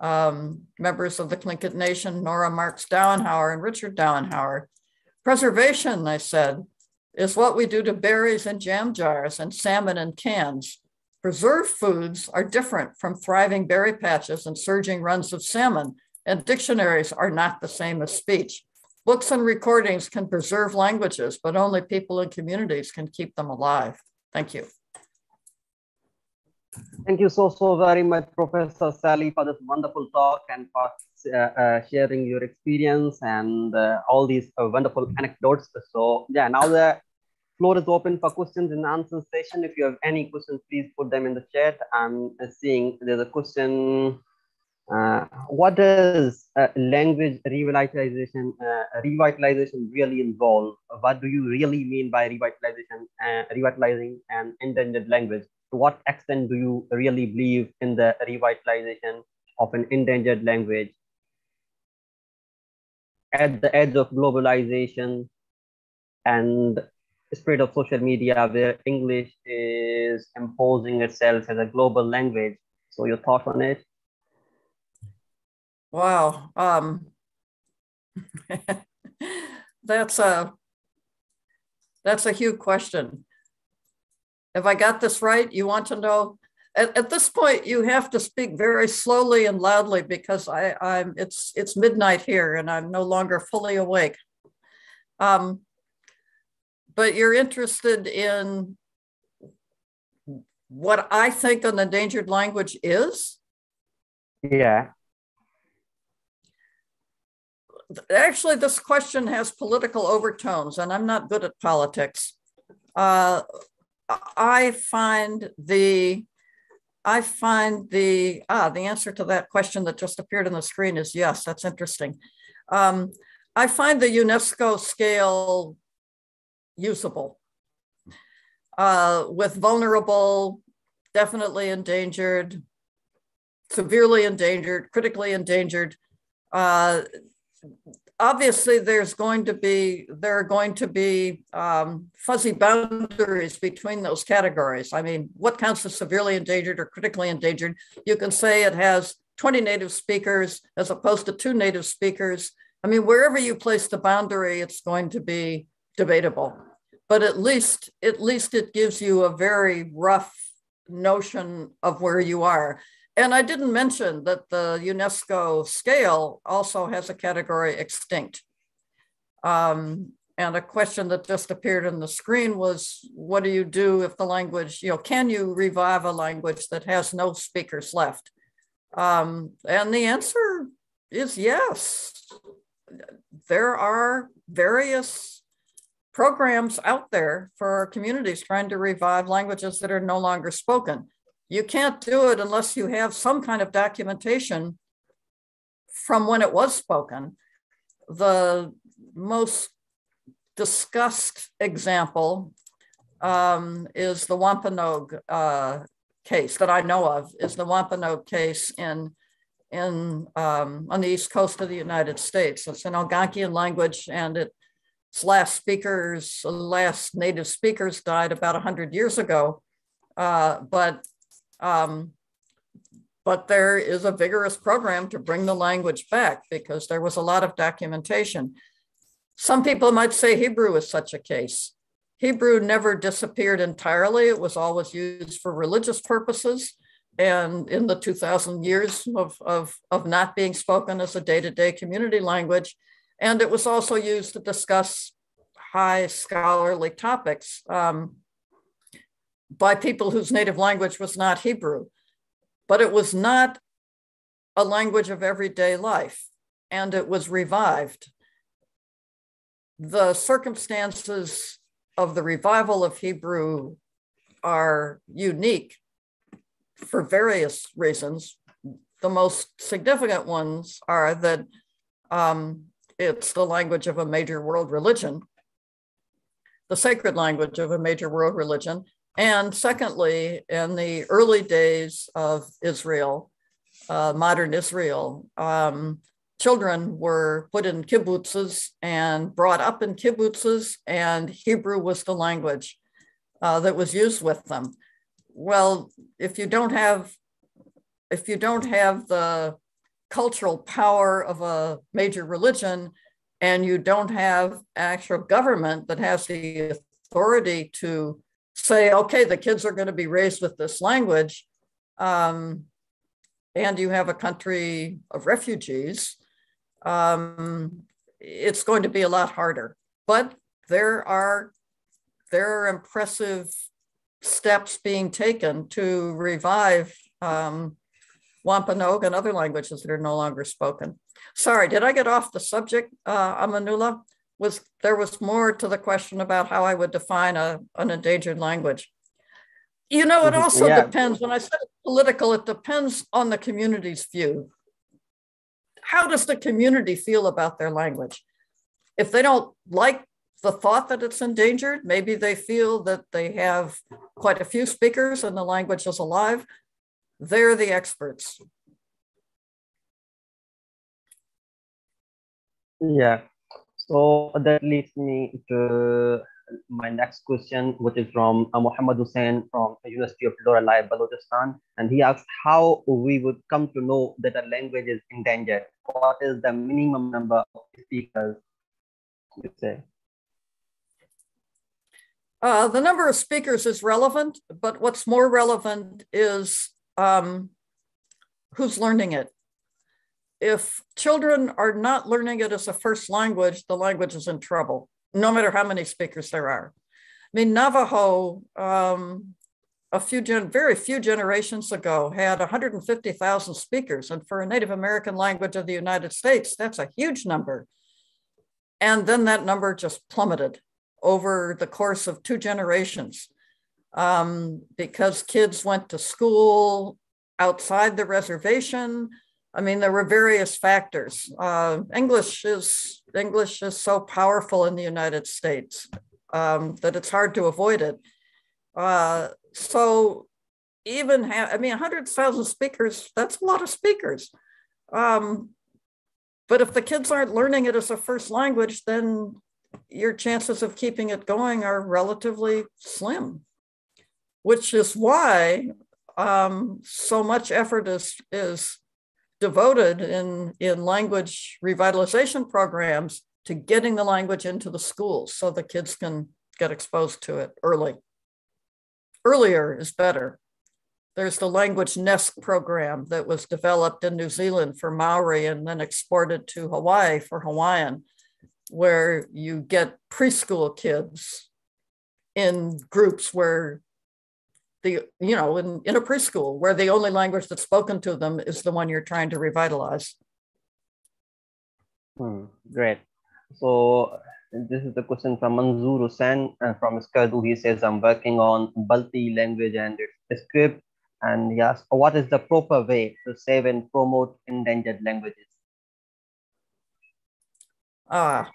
um, members of the Tlingit Nation, Nora Marks Dauenhauer and Richard Dauenhauer. Preservation, they said, is what we do to berries in jam jars and salmon in cans. Preserved foods are different from thriving berry patches and surging runs of salmon, and dictionaries are not the same as speech. Books and recordings can preserve languages, but only people and communities can keep them alive. Thank you. Thank you so, so very much, Professor Sally, for this wonderful talk and for uh, uh, sharing your experience and uh, all these uh, wonderful anecdotes. So yeah, now the floor is open for questions and answers session. If you have any questions, please put them in the chat. I'm seeing there's a question. Uh, what does uh, language revitalization uh, revitalization really involve? What do you really mean by revitalization, uh, revitalizing an endangered language? To what extent do you really believe in the revitalization of an endangered language? At the edge of globalization and spread of social media where English is imposing itself as a global language. So your thoughts on it? Wow. Um, that's a that's a huge question. Have I got this right? You want to know? At, at this point, you have to speak very slowly and loudly because I, I'm it's it's midnight here and I'm no longer fully awake. Um, but you're interested in what I think an endangered language is? Yeah. Actually, this question has political overtones, and I'm not good at politics. Uh, I find the I find the ah the answer to that question that just appeared on the screen is yes. That's interesting. Um, I find the UNESCO scale usable. Uh, with vulnerable, definitely endangered, severely endangered, critically endangered. Uh, obviously, there's going to be there are going to be um, fuzzy boundaries between those categories. I mean, what counts as severely endangered or critically endangered? You can say it has 20 native speakers as opposed to two native speakers. I mean, wherever you place the boundary, it's going to be debatable but at least at least it gives you a very rough notion of where you are. And I didn't mention that the UNESCO scale also has a category extinct. Um, and a question that just appeared on the screen was, what do you do if the language, you know, can you revive a language that has no speakers left? Um, and the answer is yes. There are various programs out there for communities trying to revive languages that are no longer spoken. You can't do it unless you have some kind of documentation from when it was spoken. The, most discussed example um, is the Wampanoag uh, case that I know of, is the Wampanoag case in, in, um, on the east coast of the United States. It's an Algonquian language and its last speakers, last native speakers died about 100 years ago. Uh, but um, but there is a vigorous program to bring the language back because there was a lot of documentation. Some people might say Hebrew is such a case. Hebrew never disappeared entirely. It was always used for religious purposes. And in the 2000 years of, of, of not being spoken as a day to day community language, and it was also used to discuss high scholarly topics um, by people whose native language was not Hebrew but it was not a language of everyday life, and it was revived. The circumstances of the revival of Hebrew are unique for various reasons. The most significant ones are that um, it's the language of a major world religion, the sacred language of a major world religion, and secondly, in the early days of Israel, uh, modern Israel, um, children were put in kibbutzes and brought up in kibbutzes, and Hebrew was the language uh, that was used with them. Well, if you don't have if you don't have the cultural power of a major religion and you don't have actual government that has the authority to say, okay, the kids are going to be raised with this language, um, and you have a country of refugees, um, it's going to be a lot harder. But there are there are impressive steps being taken to revive um, Wampanoag and other languages that are no longer spoken. Sorry, did I get off the subject, uh, Amanullah? Was there was more to the question about how I would define a, an endangered language. You know, it mm-hmm. also yeah. depends. When I said political, it depends on the community's view. How does the community feel about their language? If they don't like the thought that it's endangered, maybe they feel that they have quite a few speakers and the language is alive. They're the experts. Yeah, so that leads me to my next question, which is from uh, Muhammad Hussain from the University of Loralai, Balochistan. And he asks how we would come to know that a language is endangered. What is the minimum number of speakers, you say? Uh, the number of speakers is relevant, but what's more relevant is um, who's learning it if children are not learning it as a first language, the language is in trouble, no matter how many speakers there are. I mean, Navajo, um, a few gen- very few generations ago, had 150,000 speakers, and for a Native American language of the United States, that's a huge number. And then that number just plummeted over the course of two generations um, because kids went to school outside the reservation I mean, there were various factors. Uh, English is English is so powerful in the United States um, that it's hard to avoid it. Uh, so even ha- I mean, 100,000 speakers, that's a lot of speakers. Um, but if the kids aren't learning it as a first language, then your chances of keeping it going are relatively slim, which is why um, so much effort is, is devoted in, in language revitalization programs to getting the language into the schools so the kids can get exposed to it early. Earlier is better. There's the Language Nest program that was developed in New Zealand for Maori and then exported to Hawaii for Hawaiian, where you get preschool kids in groups where the you know in, in a preschool where the only language that's spoken to them is the one you're trying to revitalize hmm, great so this is the question from Manzoor Hussain uh, from Skardu. He says, I'm working on Balti language and its script. And he asks, what is the proper way to save and promote endangered languages? Ah,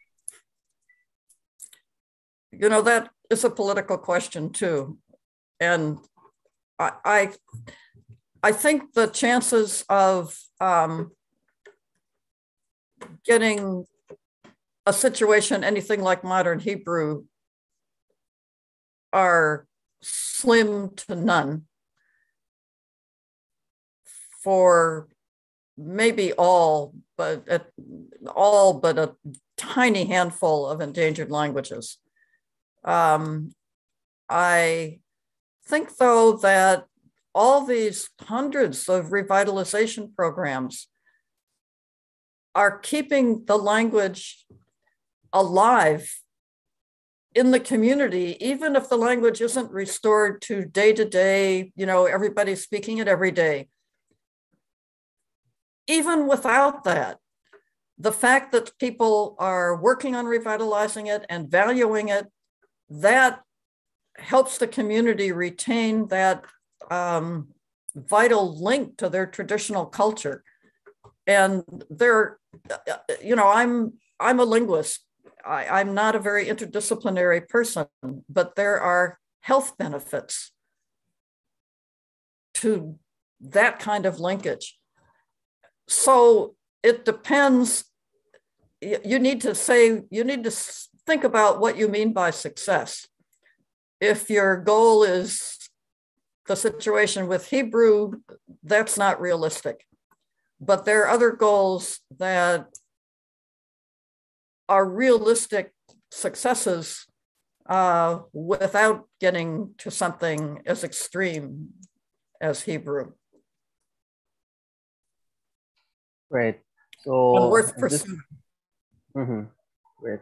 you know, that is a political question too. And I, I, think the chances of um, getting a situation anything like modern Hebrew are slim to none for maybe all, but all but a tiny handful of endangered languages. Um, I think, though, that all these hundreds of revitalization programs are keeping the language alive in the community, even if the language isn't restored to day to day, you know, everybody's speaking it every day. Even without that, the fact that people are working on revitalizing it and valuing it, that helps the community retain that um, vital link to their traditional culture. And they're, you know, I'm I'm a linguist I, am not a very interdisciplinary person, but there are health benefits to that kind of linkage. So it depends. You need to say, you need to think about what you mean by success. If your goal is the situation with Hebrew, that's not realistic. But there are other goals that are realistic successes uh, without getting to something as extreme as Hebrew. Great. So and worth pursuing. Mm-hmm. Great.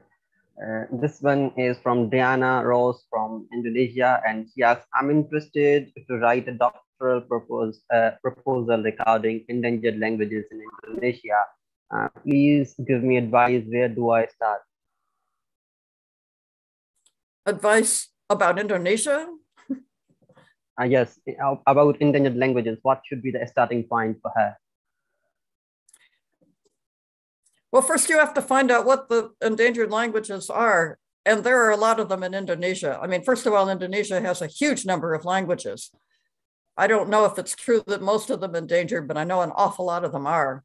Uh, this one is from Diana Rose from Indonesia, and she asks, "I'm interested to write a doctoral propose, uh, proposal regarding endangered languages in Indonesia. Uh, please give me advice. Where do I start? Advice about Indonesia? uh, yes, about endangered languages. What should be the starting point for her? Well, first you have to find out what the endangered languages are. And there are a lot of them in Indonesia. I mean, first of all, Indonesia has a huge number of languages. I don't know if it's true that most of them are endangered, but I know an awful lot of them are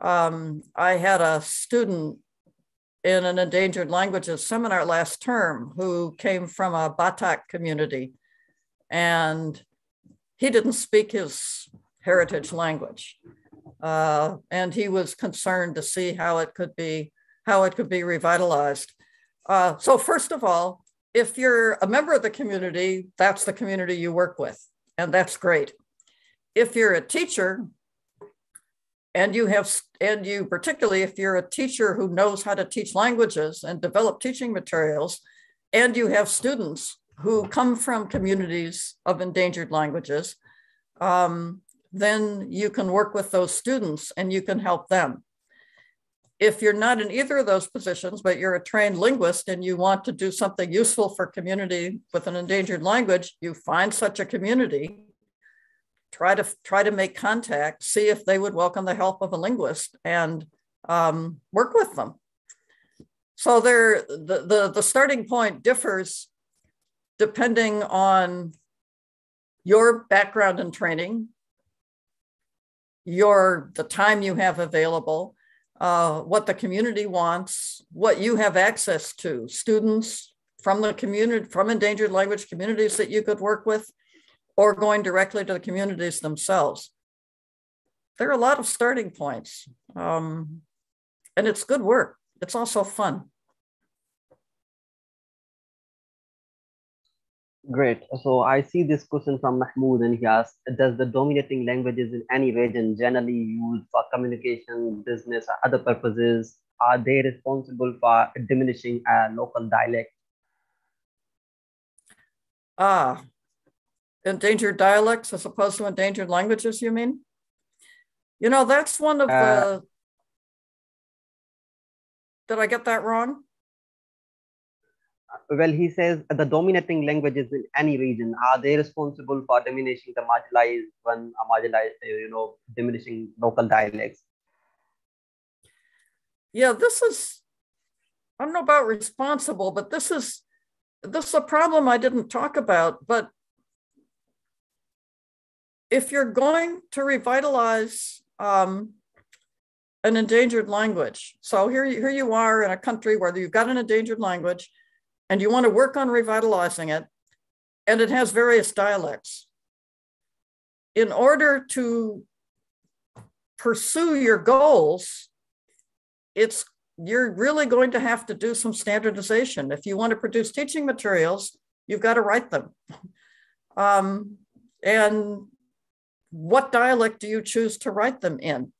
um, I had a student in an endangered languages seminar last term who came from a Batak community and he didn't speak his heritage language. Uh, and he was concerned to see how it could be how it could be revitalized. Uh, so first of all, if you're a member of the community, that's the community you work with, and that's great. If you're a teacher, and you have and you particularly if you're a teacher who knows how to teach languages and develop teaching materials and you have students who come from communities of endangered languages um, then you can work with those students and you can help them if you're not in either of those positions but you're a trained linguist and you want to do something useful for community with an endangered language you find such a community try to try to make contact, see if they would welcome the help of a linguist and um, work with them. So there, the, the, the starting point differs depending on your background and training, your the time you have available, uh, what the community wants, what you have access to, students from the community, from endangered language communities that you could work with, or going directly to the communities themselves. There are a lot of starting points, um, and it's good work. It's also fun. Great. So I see this question from Mahmoud, and he asks, does the dominating languages in any region generally used for communication, business, or other purposes, are they responsible for diminishing a local dialect? Ah, endangered dialects as opposed to endangered languages, you mean? You know, that's one of uh, the. Did I get that wrong? Well, he says the dominating languages in any region are they responsible for diminishing the marginalized one, a marginalized, you know, diminishing local dialects? Yeah, this is. I don't know about responsible, but this is this is a problem I didn't talk about, but if you're going to revitalize um, an endangered language, so here, here you are in a country where you've got an endangered language and you want to work on revitalizing it, and it has various dialects. In order to pursue your goals, it's you're really going to have to do some standardization. If you want to produce teaching materials, you've got to write them. Um, and what dialect do you choose to write them in?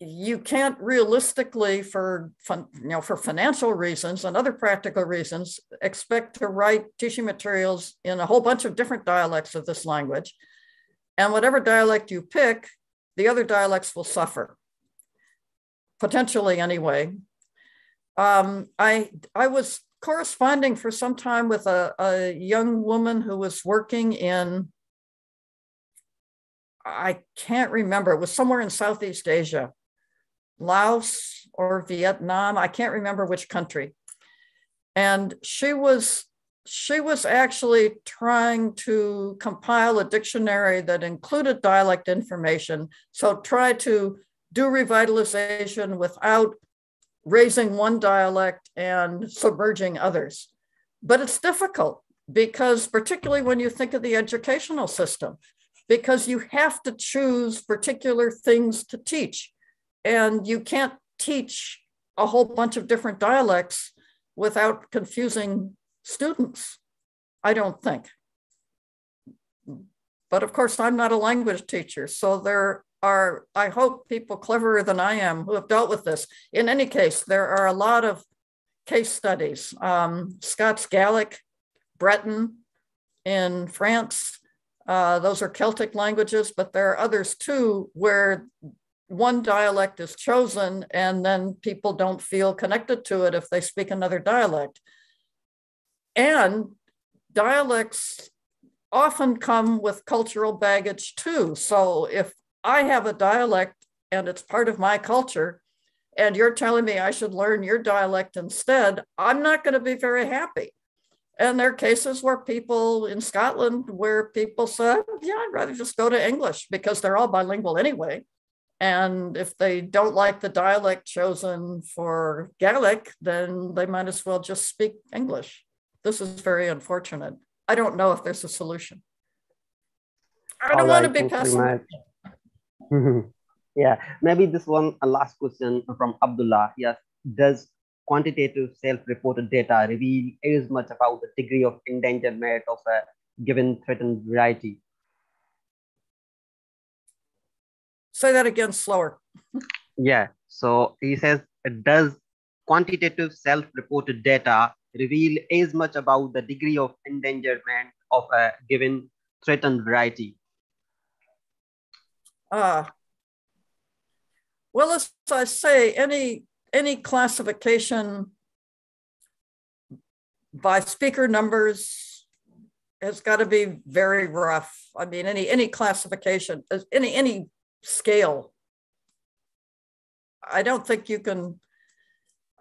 You can't realistically, for you know, for financial reasons and other practical reasons, expect to write teaching materials in a whole bunch of different dialects of this language. And whatever dialect you pick, the other dialects will suffer potentially anyway. Um, I, I was corresponding for some time with a, a young woman who was working in, I can't remember, it was somewhere in Southeast Asia, Laos or Vietnam, I can't remember which country. And she was she was actually trying to compile a dictionary that included dialect information. So try to do revitalization without raising one dialect and submerging others. But it's difficult because, particularly when you think of the educational system, because you have to choose particular things to teach. And you can't teach a whole bunch of different dialects without confusing students, I don't think. But of course, I'm not a language teacher, so there are, I hope, people cleverer than I am who have dealt with this. In any case, there are a lot of case studies. Um, Scots Gaelic, Breton in France, uh, those are Celtic languages, but there are others too where one dialect is chosen and then people don't feel connected to it if they speak another dialect. And dialects often come with cultural baggage too. So if I have a dialect and it's part of my culture, and you're telling me I should learn your dialect instead, I'm not going to be very happy. And there are cases where people in Scotland where people said, yeah, I'd rather just go to English because they're all bilingual anyway. And if they don't like the dialect chosen for Gaelic, then they might as well just speak English. This is very unfortunate. I don't know if there's a solution. I don't want to be pessimistic. yeah, maybe this one a last question from Abdullah. Yes, does quantitative self-reported data reveal as much about the degree of endangerment of a given threatened variety? Say that again slower. yeah, so he says, does quantitative self-reported data reveal as much about the degree of endangerment of a given threatened variety? Uh, well, as I say, any any classification by speaker numbers has got to be very rough. I mean, any any classification, any any scale. I don't think you can.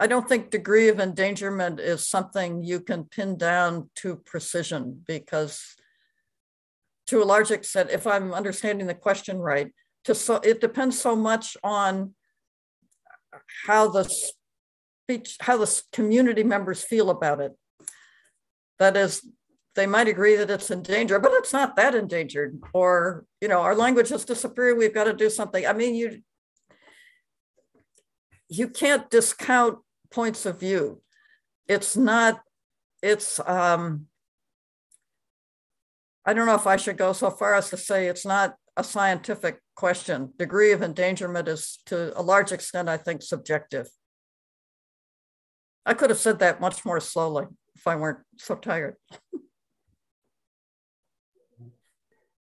I don't think degree of endangerment is something you can pin down to precision because to a large extent, if I'm understanding the question right, to so it depends so much on how the speech, how the community members feel about it. That is, they might agree that it's in danger, but it's not that endangered. Or, you know, our language has disappeared. We've got to do something. I mean, you you can't discount points of view. It's not, it's um, I don't know if I should go so far as to say it's not a scientific question. Degree of endangerment is to a large extent, I think, subjective. I could have said that much more slowly if I weren't so tired.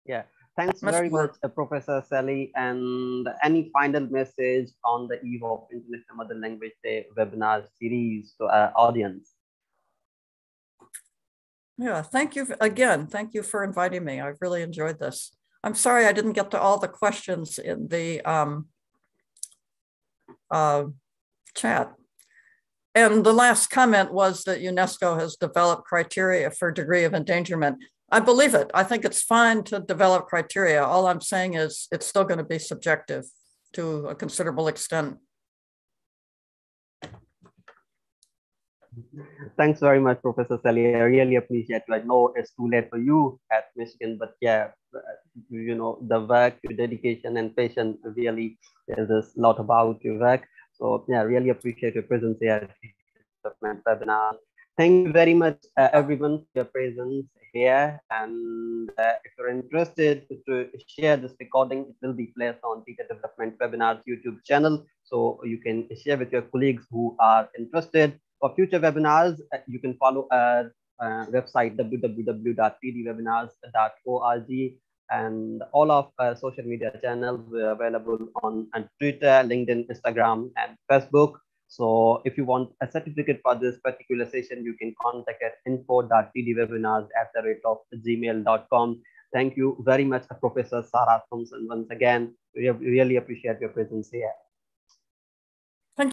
yeah, thanks much very more. much, uh, Professor Sally. And any final message on the eve of International Mother Language Day webinar series to our audience? Yeah, thank you again. Thank you for inviting me. I've really enjoyed this. I'm sorry I didn't get to all the questions in the um, uh, chat. and the last comment was that UNESCO has developed criteria for degree of endangerment. I believe it. I think it's fine to develop criteria. All I'm saying is it's still going to be subjective to a considerable extent. Thanks very much, Professor Sally. I really appreciate it. I know it's too late for you at Michigan, but yeah, uh, you know, the work, your dedication and passion really there's a lot about your work. So yeah, really appreciate your presence here at my webinar. Thank you very much, uh, everyone, for your presence here. And uh, if you're interested to share this recording, it will be placed on Teacher Development Webinars YouTube channel. So you can share with your colleagues who are interested. For future webinars, uh, you can follow our uh, website www.tdwebinars.org and all of our social media channels are available on, on Twitter, LinkedIn, Instagram, and Facebook. So if you want a certificate for this particular session, you can contact at info.tdwebinars at the rate of gmail.com. Thank you very much, Professor Sarah Thomason, once again. We really appreciate your presence here.